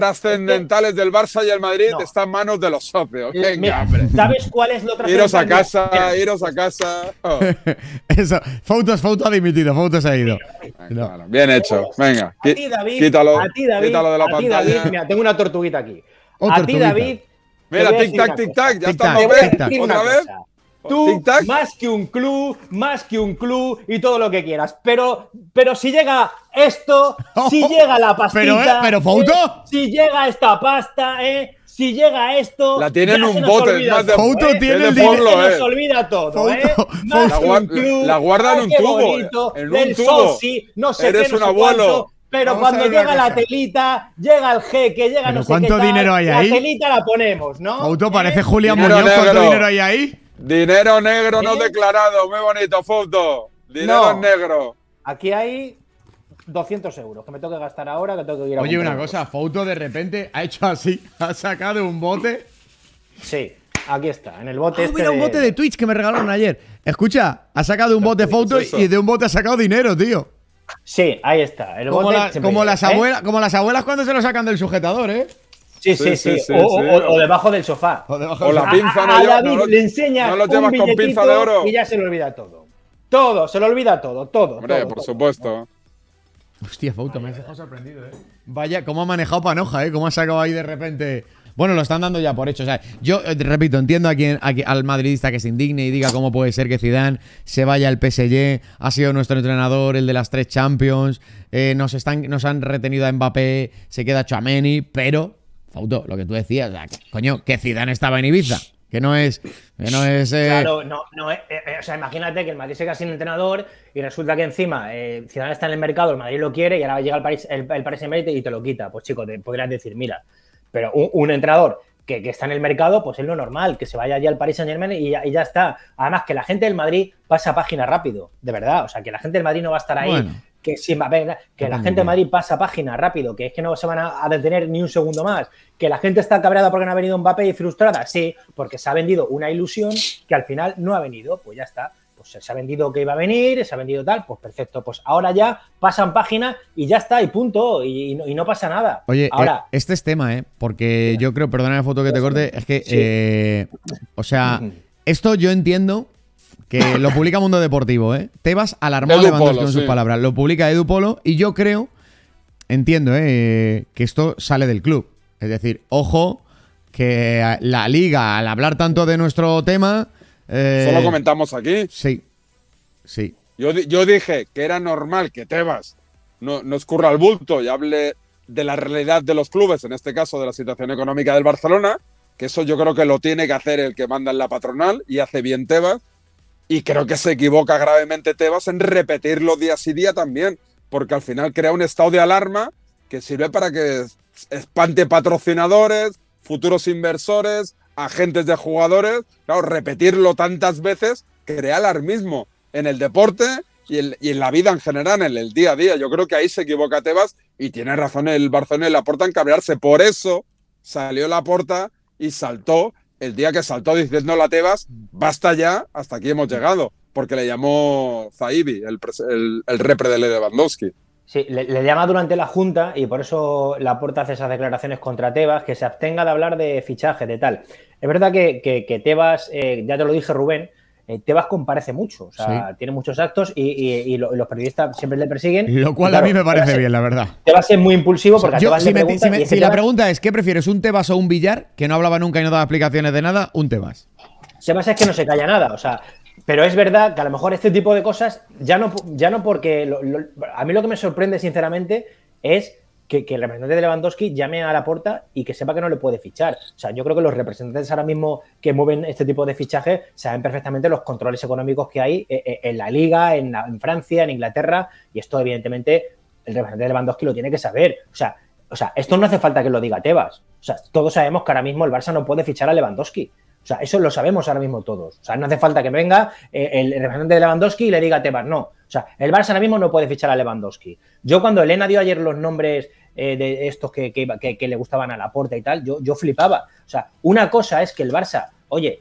Trascendentales del Barça y el Madrid No. están en manos de los socios. Eh, Venga, mira, hombre. ¿Sabes cuál es lo Iros a trascendental? casa, Mira, iros a casa. Oh, Eso. Fotos, Foto ha dimitido, Foto se ha ido. No. bien hecho. Venga, A ti, David, quítalo, a ti, David, quítalo de la a pantalla. David, mira, tengo una tortuguita aquí. Otra a ti. David. Mira, tic tic ya Tic-tac, está Te voy a Mbappé. decir ¿Otra una vez? cosa. Tú, Tic-tac. más que un club, más que un club y todo lo que quieras. Pero, pero si llega esto, si llega la pastita. Pero, eh, pero, Fouto. eh, si llega esta pasta, ¿eh? Si llega esto. La tienen un bote, olvida más de- Fouto ¿eh? tiene el pueblo, se nos olvida todo, Fouto, ¿eh? Fouto. Más La que guar- un club, la guarda en un tubo, bonito, en un del tubo. soci, no sé Eres qué, no un abuelo. cuánto, Pero Vamos cuando llega la telita, llega el jeque, llega Pero no sé ¿cuánto qué tal, dinero hay la ahí? telita la ponemos, ¿no? ¿Eh? parece Julián Dinero Muñoz. ¿Cuánto dinero hay ahí? Dinero negro no declarado, muy bonito, foto. Dinero No. negro. Aquí hay 200 euros que me tengo que gastar ahora, que tengo que ir a Oye, una cosa, Foto de repente ha hecho así, ha sacado un bote. Sí, aquí está, en el bote Ah, este mira, un bote de Twitch que me regalaron ayer. Escucha, ha sacado un bote Foto es eso? y de un bote ha sacado dinero, tío. Sí, ahí está. El Como, bote la- como las ¿eh? abuelas, como las abuelas cuando se lo sacan del sujetador, ¿eh? Sí, sí, sí. o, o- o debajo del sofá. O debajo O la pinza no a David no lo- le enseña no lo un llevas con pinza de oro. y ya se le olvida todo. Todo, se le olvida todo, todo. Hombre, todo, por todo. supuesto. Hostia, Fauto, me has dejado sorprendido, eh. Vaya, cómo ha manejado Panoja, eh. Cómo ha sacado ahí de repente. Bueno, lo están dando ya por hecho. O sea, yo eh, repito, entiendo a quien, a al madridista que se indigne y diga cómo puede ser que Zidane se vaya al PSG. Ha sido nuestro entrenador, el de las tres Champions. eh, nos, están, nos han retenido a Mbappé, se queda Chameni, pero, Fauto, lo que tú decías, coño, que Zidane estaba en Ibiza. Que no es. Que no es. eh, Claro, no, no, eh, eh, o sea, imagínate que el Madrid se queda sin entrenador y resulta que encima eh, Zidane está en el mercado, el Madrid lo quiere y ahora llega el Paris, el, el Paris Saint-Germain y te lo quita. Pues chico, te podrías decir, mira, pero un, un entrenador que, que está en el mercado, pues es lo normal, que se vaya allí al Paris Saint-Germain y ya, y ya está. Además, que la gente del Madrid pasa página rápido, de verdad. O sea, que la gente del Madrid no va a estar ahí. Bueno. Que si Mbappé, que la gente de. Madrid pasa página rápido, que es que no se van a, a detener ni un segundo más, que la gente está cabreada porque no ha venido Mbappé y frustrada, sí, porque se ha vendido una ilusión que al final no ha venido, pues ya está. Pues se ha vendido que iba a venir, se ha vendido tal, pues perfecto. Pues ahora ya pasan página y ya está, y punto, y, y no, y no pasa nada. Oye, ahora, eh, este es tema, ¿eh? Porque yo creo, perdona la foto que te corte, es que, Sí. eh, o sea, esto yo entiendo que lo publica Mundo Deportivo, ¿eh? Tebas alarmó a Lewandowski con sus sí. palabras. Lo publica Edu Polo y yo creo, entiendo, ¿eh? Que esto sale del club. Es decir, ojo, que la liga, al hablar tanto de nuestro tema... eh, Solo comentamos aquí. Sí, sí. Yo, yo dije que era normal que Tebas no, no escurra el bulto y hable de la realidad de los clubes, en este caso de la situación económica del Barcelona, que eso yo creo que lo tiene que hacer el que manda en la patronal y hace bien Tebas. Y creo que se equivoca gravemente Tebas en repetirlo día sí día también, porque al final crea un estado de alarma que sirve para que es- espante patrocinadores, futuros inversores, agentes de jugadores. Claro, repetirlo tantas veces crea alarmismo en el deporte y en, y en la vida en general, en el día a día. Yo creo que ahí se equivoca Tebas y tiene razón el Barcelona y Laporta en cabrearse. Por eso salió Laporta y saltó el día que saltó diciendo a Tebas, basta ya, hasta aquí hemos llegado, porque le llamó Zaibi, el, el, el repre de Lewandowski. Sí, le, llama durante la Junta y por eso la Porta hace esas declaraciones contra Tebas, que se abstenga de hablar de fichaje, de tal. Es verdad que, que- que Tebas, eh, ya te lo dije Rubén, eh, Tebas comparece mucho, o sea, tiene muchos actos y, y- y lo- y los periodistas siempre le persiguen. Lo cual a mí me parece Tebas- bien, la verdad. Tebas es muy impulsivo porque a Yo, Tebas si le me- si me- la Tebas- pregunta es ¿qué prefieres, un Tebas o un Villar? Que no hablaba nunca y no daba explicaciones de nada, un Tebas. Se pasa es que no se calla nada, o sea, pero es verdad que a lo mejor este tipo de cosas, ya no, ya no porque, lo- lo- a mí lo que me sorprende sinceramente es que, el representante de Lewandowski llame a la puerta y que sepa que no le puede fichar. O sea, yo creo que los representantes ahora mismo que mueven este tipo de fichajes saben perfectamente los controles económicos que hay eh, eh, en la liga, en, en Francia, en Inglaterra, y esto evidentemente el representante de Lewandowski lo tiene que saber. O sea, o sea, esto no hace falta que lo diga Tebas. O sea, todos sabemos que ahora mismo el Barça no puede fichar a Lewandowski. O sea, eso lo sabemos ahora mismo todos. O sea, no hace falta que venga eh, el representante de Lewandowski y le diga a Tebas, no. O sea, el Barça ahora mismo no puede fichar a Lewandowski. Yo cuando Elena dio ayer los nombres eh, de estos que, que, le gustaban a la puerta y tal, yo, yo flipaba. O sea, una cosa es que el Barça, oye,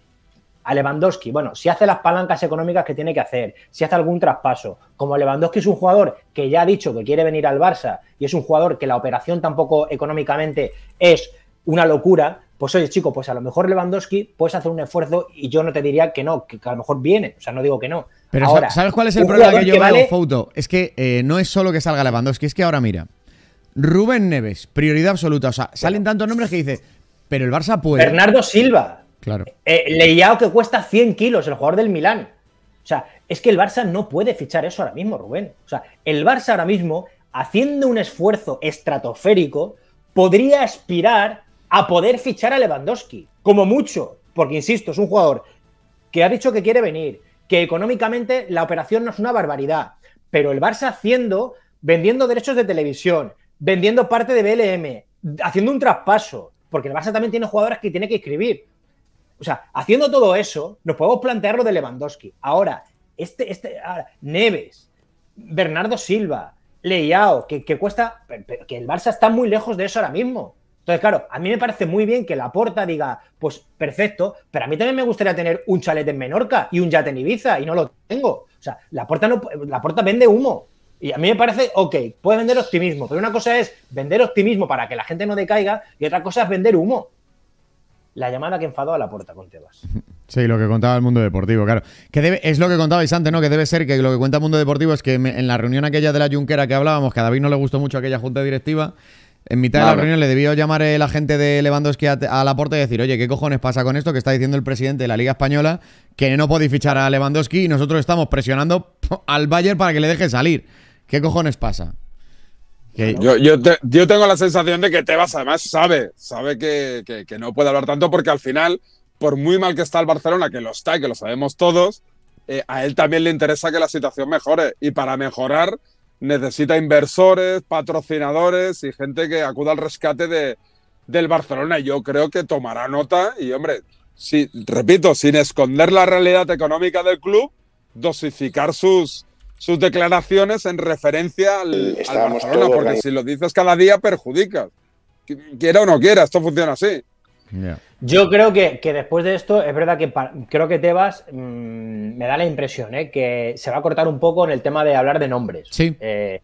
a Lewandowski, bueno, si hace las palancas económicas que tiene que hacer, si hace algún traspaso, como Lewandowski es un jugador que ya ha dicho que quiere venir al Barça y es un jugador que la operación tampoco económicamente es una locura, pues oye, chico, pues a lo mejor Lewandowski puedes hacer un esfuerzo y yo no te diría que no, que, que a lo mejor viene, o sea, no digo que no. Pero Ahora, ¿sabes cuál es el problema que yo veo, vale- Fouto? Es que eh, no es solo que salga Lewandowski, es que ahora mira, Rubén Neves, prioridad absoluta. O sea, salen tantos nombres que dice, pero el Barça puede. Bernardo Silva, Claro. Eh, Leao que cuesta 100 kilos, el jugador del Milán. O sea, es que el Barça no puede fichar eso ahora mismo, Rubén. O sea, el Barça ahora mismo, haciendo un esfuerzo estratosférico, podría aspirar a poder fichar a Lewandowski. Como mucho. Porque, insisto, es un jugador que ha dicho que quiere venir, que económicamente la operación no es una barbaridad. Pero el Barça haciendo, vendiendo derechos de televisión, vendiendo parte de BLM, haciendo un traspaso, porque el Barça también tiene jugadores que tiene que inscribir. O sea, haciendo todo eso, nos podemos plantear lo de Lewandowski. Ahora, este, este, ahora, Neves, Bernardo Silva, Leao, que, que cuesta, que el Barça está muy lejos de eso ahora mismo. Entonces, claro, a mí me parece muy bien que la Porta diga, pues perfecto, pero a mí también me gustaría tener un chalet en Menorca y un yate en Ibiza y no lo tengo. O sea, la Porta no, la Porta vende humo. Y a mí me parece, ok, puede vender optimismo, pero una cosa es vender optimismo para que la gente no decaiga y otra cosa es vender humo. La llamada que enfadó a la puerta con Tebas. Sí, lo que contaba el mundo deportivo, claro. Que es lo que contabais antes, ¿no? Que debe ser que lo que cuenta el mundo deportivo es que en la reunión aquella de la Junquera que hablábamos, que a David no le gustó mucho aquella junta directiva, en mitad de la reunión le debió llamar el agente de Lewandowski a, a Laporta y decir, oye, ¿qué cojones pasa con esto que está diciendo el presidente de la Liga Española que no podéis fichar a Lewandowski y nosotros estamos presionando al Bayern para que le deje salir? ¿Qué cojones pasa? Que- Yo, yo, te- yo tengo la sensación de que Tebas además sabe, sabe que, que- que no puede hablar tanto porque al final, por muy mal que está el Barcelona, que lo está y que lo sabemos todos, eh, a él también le interesa que la situación mejore. Y para mejorar necesita inversores, patrocinadores y gente que acuda al rescate de, del Barcelona. Y Yo creo que tomará nota y, hombre, sí, repito, sin esconder la realidad económica del club, dosificar sus, sus declaraciones en referencia al, al Barcelona, porque si lo dices cada día perjudicas. Qui- Quiera o no quiera, esto funciona así. Yo creo que, que después de esto, es verdad que creo que Tebas mm, me da la impresión ¿eh? que se va a cortar un poco en el tema de hablar de nombres. Sí. Eh,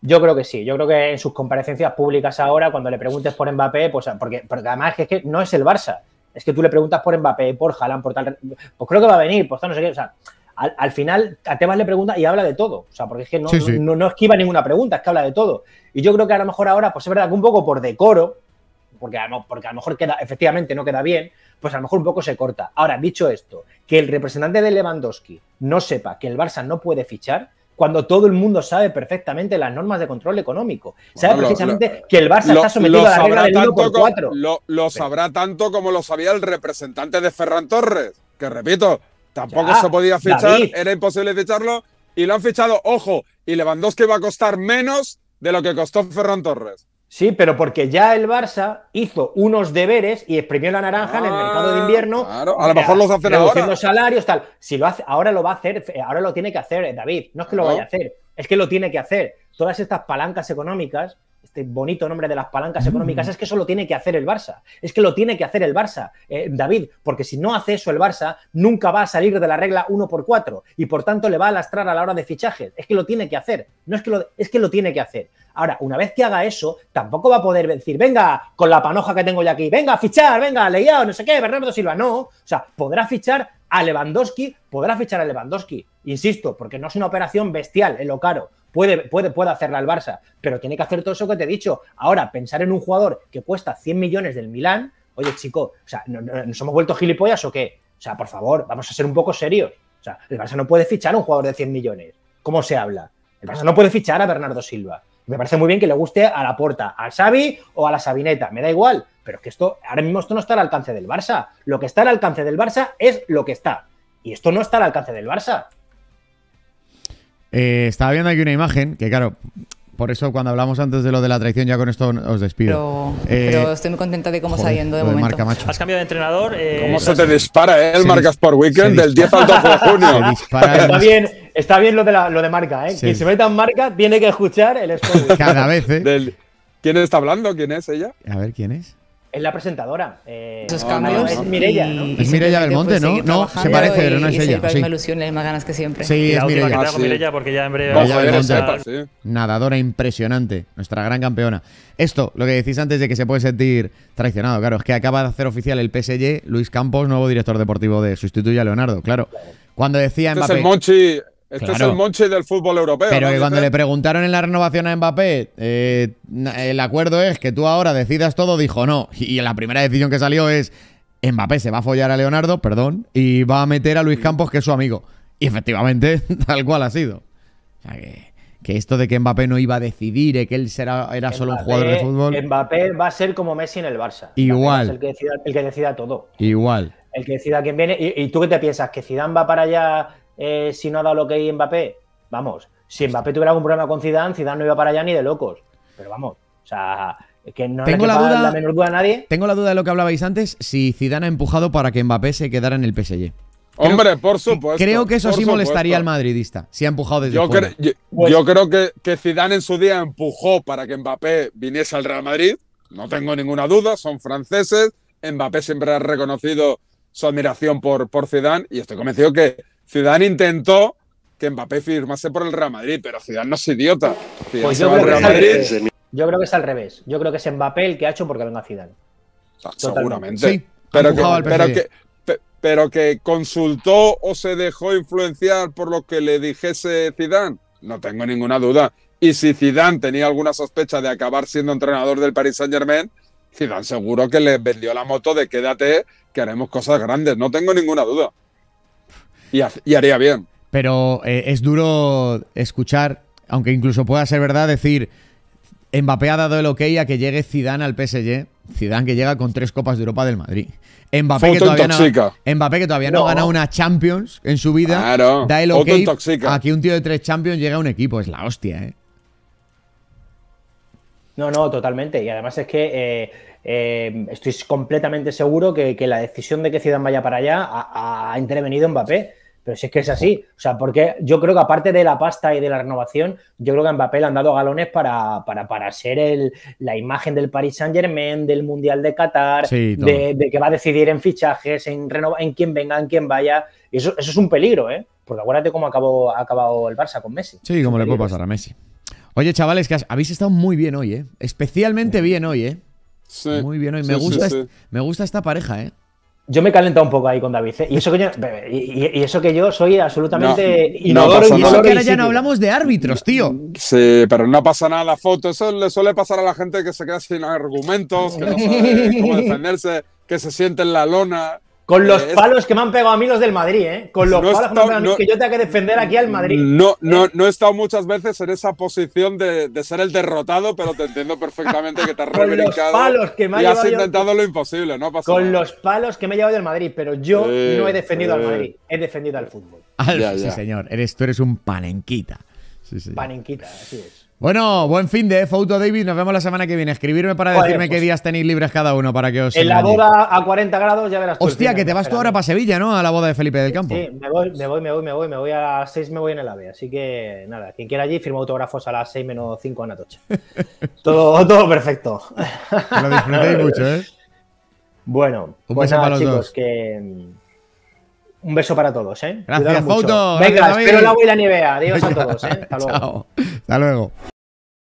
yo creo que sí. Yo creo que en sus comparecencias públicas ahora, cuando le preguntes por Mbappé, pues porque, porque además es que no es el Barça. Es que tú le preguntas por Mbappé, por Haaland, por tal. Pues creo que va a venir, pues tal, no sé qué. O sea, al, al final a Tebas le pregunta y habla de todo. O sea, porque es que no, Sí, sí. no, no esquiva ninguna pregunta, es que habla de todo. Y yo creo que a lo mejor ahora, pues es verdad que un poco por decoro, porque a, lo- porque a lo mejor queda, efectivamente no queda bien, pues a lo mejor un poco se corta. Ahora, dicho esto, que el representante de Lewandowski no sepa que el Barça no puede fichar, cuando todo el mundo sabe perfectamente las normas de control económico. Sabe Bueno, precisamente lo- que el Barça Lo- está sometido a la regla del 1 tanto por co- 4 Lo, lo sabrá tanto como lo sabía el representante de Ferran Torres, que repito, tampoco Ya, se podía fichar, David. era imposible ficharlo, y lo han fichado, ojo, y Lewandowski va a costar menos de lo que costó Ferran Torres. Sí, pero porque ya el Barça hizo unos deberes y exprimió la naranja en el Ah, mercado de invierno. claro, a lo mejor los hacen reduciendo ahora. salarios, tal. Si lo hace, ahora lo va a hacer, ahora lo tiene que hacer, eh, David. No es que lo vaya a hacer, es que lo tiene que hacer. Todas estas palancas económicas, este bonito nombre de las palancas económicas, es que eso lo tiene que hacer el Barça. Es que lo tiene que hacer el Barça, eh, David, porque si no hace eso el Barça, nunca va a salir de la regla 1 por 4 y por tanto le va a lastrar a la hora de fichajes. Es que lo tiene que hacer. No es que lo, es que lo tiene que hacer. Ahora, una vez que haga eso, tampoco va a poder decir, venga, con la panoja que tengo ya aquí, venga, a fichar, venga, Leao, no sé qué, Bernardo Silva. No. O sea, podrá fichar a Lewandowski, podrá fichar a Lewandowski. Insisto, porque no es una operación bestial en lo caro. Puede, puede, puede hacerla el Barça, pero tiene que hacer todo eso que te he dicho. Ahora, pensar en un jugador que cuesta 100 millones del Milán, oye, chico, o sea, ¿no- no- ¿nos hemos vuelto gilipollas o qué? O sea, por favor, vamos a ser un poco serios. O sea, el Barça no puede fichar a un jugador de 100 millones. ¿Cómo se habla? El Barça no puede fichar a Bernardo Silva. Me parece muy bien que le guste a la Porta, al Xavi o a la Sabineta, me da igual. Pero es que esto, ahora mismo esto no está al alcance del Barça. Lo que está al alcance del Barça es lo que está. Y esto no está al alcance del Barça. Eh, estaba viendo aquí una imagen que, claro, por eso cuando hablamos antes de lo de la traición, ya con esto os despido. Pero, Eh, pero estoy muy contenta de cómo está yendo de momento. marca, macho. Has cambiado de entrenador. eh, ¿Cómo se te dispara, eh, el Se Marcas por Weekend del 10 al 12 de Se junio? Está bien, está bien lo de, la- lo de marca, ¿eh? Sí. Quien se meta en marca tiene que escuchar el Score. cada vez, ¿eh? Del- ¿Quién está hablando? ¿Quién es ella? A ver, ¿quién es? Es la presentadora. Eh, Esos No, cambios. no, es no. Mireia, ¿no? Es simplemente, Belmonte, ¿no? No, se parece, pero no es y ella, sí. mismas ilusiones, más ganas que siempre. Sí, es Sí. Porque ya en breve esa- sí. Nadadora impresionante, nuestra gran campeona. Esto, lo que decís antes de que se puede sentir traicionado, claro, es que acaba de hacer oficial el PSG, Luis Campos, nuevo director deportivo de sustituye a Leonardo, claro. Cuando decía Este es Mbappé, el Monchi, este es Claro. el Monchi del fútbol europeo. pero ¿no? que cuando Dice. le preguntaron en la renovación a Mbappé, eh, el acuerdo es que tú ahora decidas todo, dijo no. Y la primera decisión que salió es Mbappé se va a follar a Leonardo, perdón, y va a meter a Luis Campos, que es su amigo. Y efectivamente, tal cual ha sido. O sea que, que esto de que Mbappé no iba a decidir, eh, que él será, era solo un jugador de fútbol, Mbappé va a ser como Messi en el Barça. Igual. El que decida, el que decida todo. igual. El que decida quién viene. ¿Y, y tú qué te piensas? ¿Que Zidane va para allá eh, si no ha dado lo que hay Mbappé? Vamos, si Mbappé tuviera algún problema con Zidane, Zidane no iba para allá ni de locos. Pero vamos, o sea, es que no Tengo la duda- la menor duda a nadie. Tengo la duda de lo que hablabais antes, si Zidane ha empujado para que Mbappé se quedara en el PSG. Hombre, por supuesto. Creo que eso sí molestaría supuesto. al madridista, si ha empujado desde Yo, fuera. cre- yo, Pues- yo creo que, que Zidane en su día empujó para que Mbappé viniese al Real Madrid. No tengo ninguna duda, son franceses. Mbappé siempre ha reconocido su admiración por, por Zidane y estoy convencido que Zidane intentó que Mbappé firmase por el Real Madrid, pero Zidane no es idiota. Zidane Pues yo creo, que Real es al Madrid, revés. yo creo que es al revés. Yo creo que es Mbappé el que ha hecho porque venga Zidane. seguramente. Sí, pero, que, pero que consultó o se dejó influenciar por lo que le dijese Zidane, no tengo ninguna duda. Y si Zidane tenía alguna sospecha de acabar siendo entrenador del Paris Saint Germain, Zidane seguro que le vendió la moto de quédate, que haremos cosas grandes, no tengo ninguna duda. Y, ha- y haría bien. Pero eh, es duro escuchar, aunque incluso pueda ser verdad, decir Mbappé ha dado el ok a que llegue Zidane al PSG. Zidane que llega con tres copas de Europa del Madrid. Mbappé que, todavía no. Mbappé que todavía no. No. ha ganado una Champions en su vida. Claro, Da el ok a que un tío de tres Champions llega a un equipo. Es la hostia, ¿eh? No, no, totalmente. Y además es que eh, eh, estoy completamente seguro que, que la decisión de que Zidane vaya para allá ha, ha intervenido Mbappé. Pero si es que es así. O sea, porque yo creo que aparte de la pasta y de la renovación, yo creo que a Mbappé le han dado galones para, para, para ser el, la imagen del Paris Saint Germain, del Mundial de Qatar, Sí, de, de que va a decidir en fichajes, en, renova- en quién venga, en quién vaya. Y eso, eso es un peligro, ¿eh? Porque acuérdate cómo acabó, ha acabado el Barça con Messi. Sí, como le puede pasar a Messi. Oye, chavales, que has- habéis estado muy bien hoy, ¿eh? Especialmente bien hoy, ¿eh? Sí, Muy bien hoy. sí, Me, gusta me gusta esta pareja, ¿eh? Yo me he calentado un poco ahí con David. ¿eh? Y, eso que yo, y, y- y eso que yo soy absolutamente No, inodoro no pasa y eso nada. que ahora ya no hablamos de árbitros, tío. Sí, pero no pasa nada la foto. Eso le suele pasar a la gente que se queda sin argumentos, que no sabe cómo defenderse, que se siente en la lona. Con los Eh, es- palos que me han pegado a mí los del Madrid, ¿eh? Con los No palos que me han pegado a mí, que yo tengo que defender aquí al Madrid. No, no, no he estado muchas veces en esa posición de, de ser el derrotado, pero te entiendo perfectamente que te has Con los palos que me ha y has llevado yo- intentado lo imposible, no pasa Con nada. los palos que me he llevado del Madrid, pero yo Sí, no he defendido al. Madrid, he defendido al fútbol. Ya, sí, ya. señor. Eres, tú eres un panenquita. Sí, sí. Panenquita, así es. Bueno, buen fin de Foto David. Nos vemos la semana que viene. Escribirme para Joder, decirme pues- qué días tenéis libres cada uno para que os. En la boda a 40 grados ya verás Hostia, que te vas tú ahora para Sevilla, ¿no? A la boda de Felipe del Campo. Sí, me voy, me voy, me voy, me voy, me voy a las 6 me voy en el AVE, así que nada, quien quiera allí firma autógrafos a las 6 menos 5 en Atocha. todo, todo perfecto. Lo disfrutéis mucho, ¿eh? Bueno, Un pues nada, para los chicos, dos. que un beso para todos, ¿eh? Gracias. Fouto. Venga, Gracias, espero el agua y la nieve. Adiós a todos, ¿eh? Hasta luego. Chao. Hasta luego.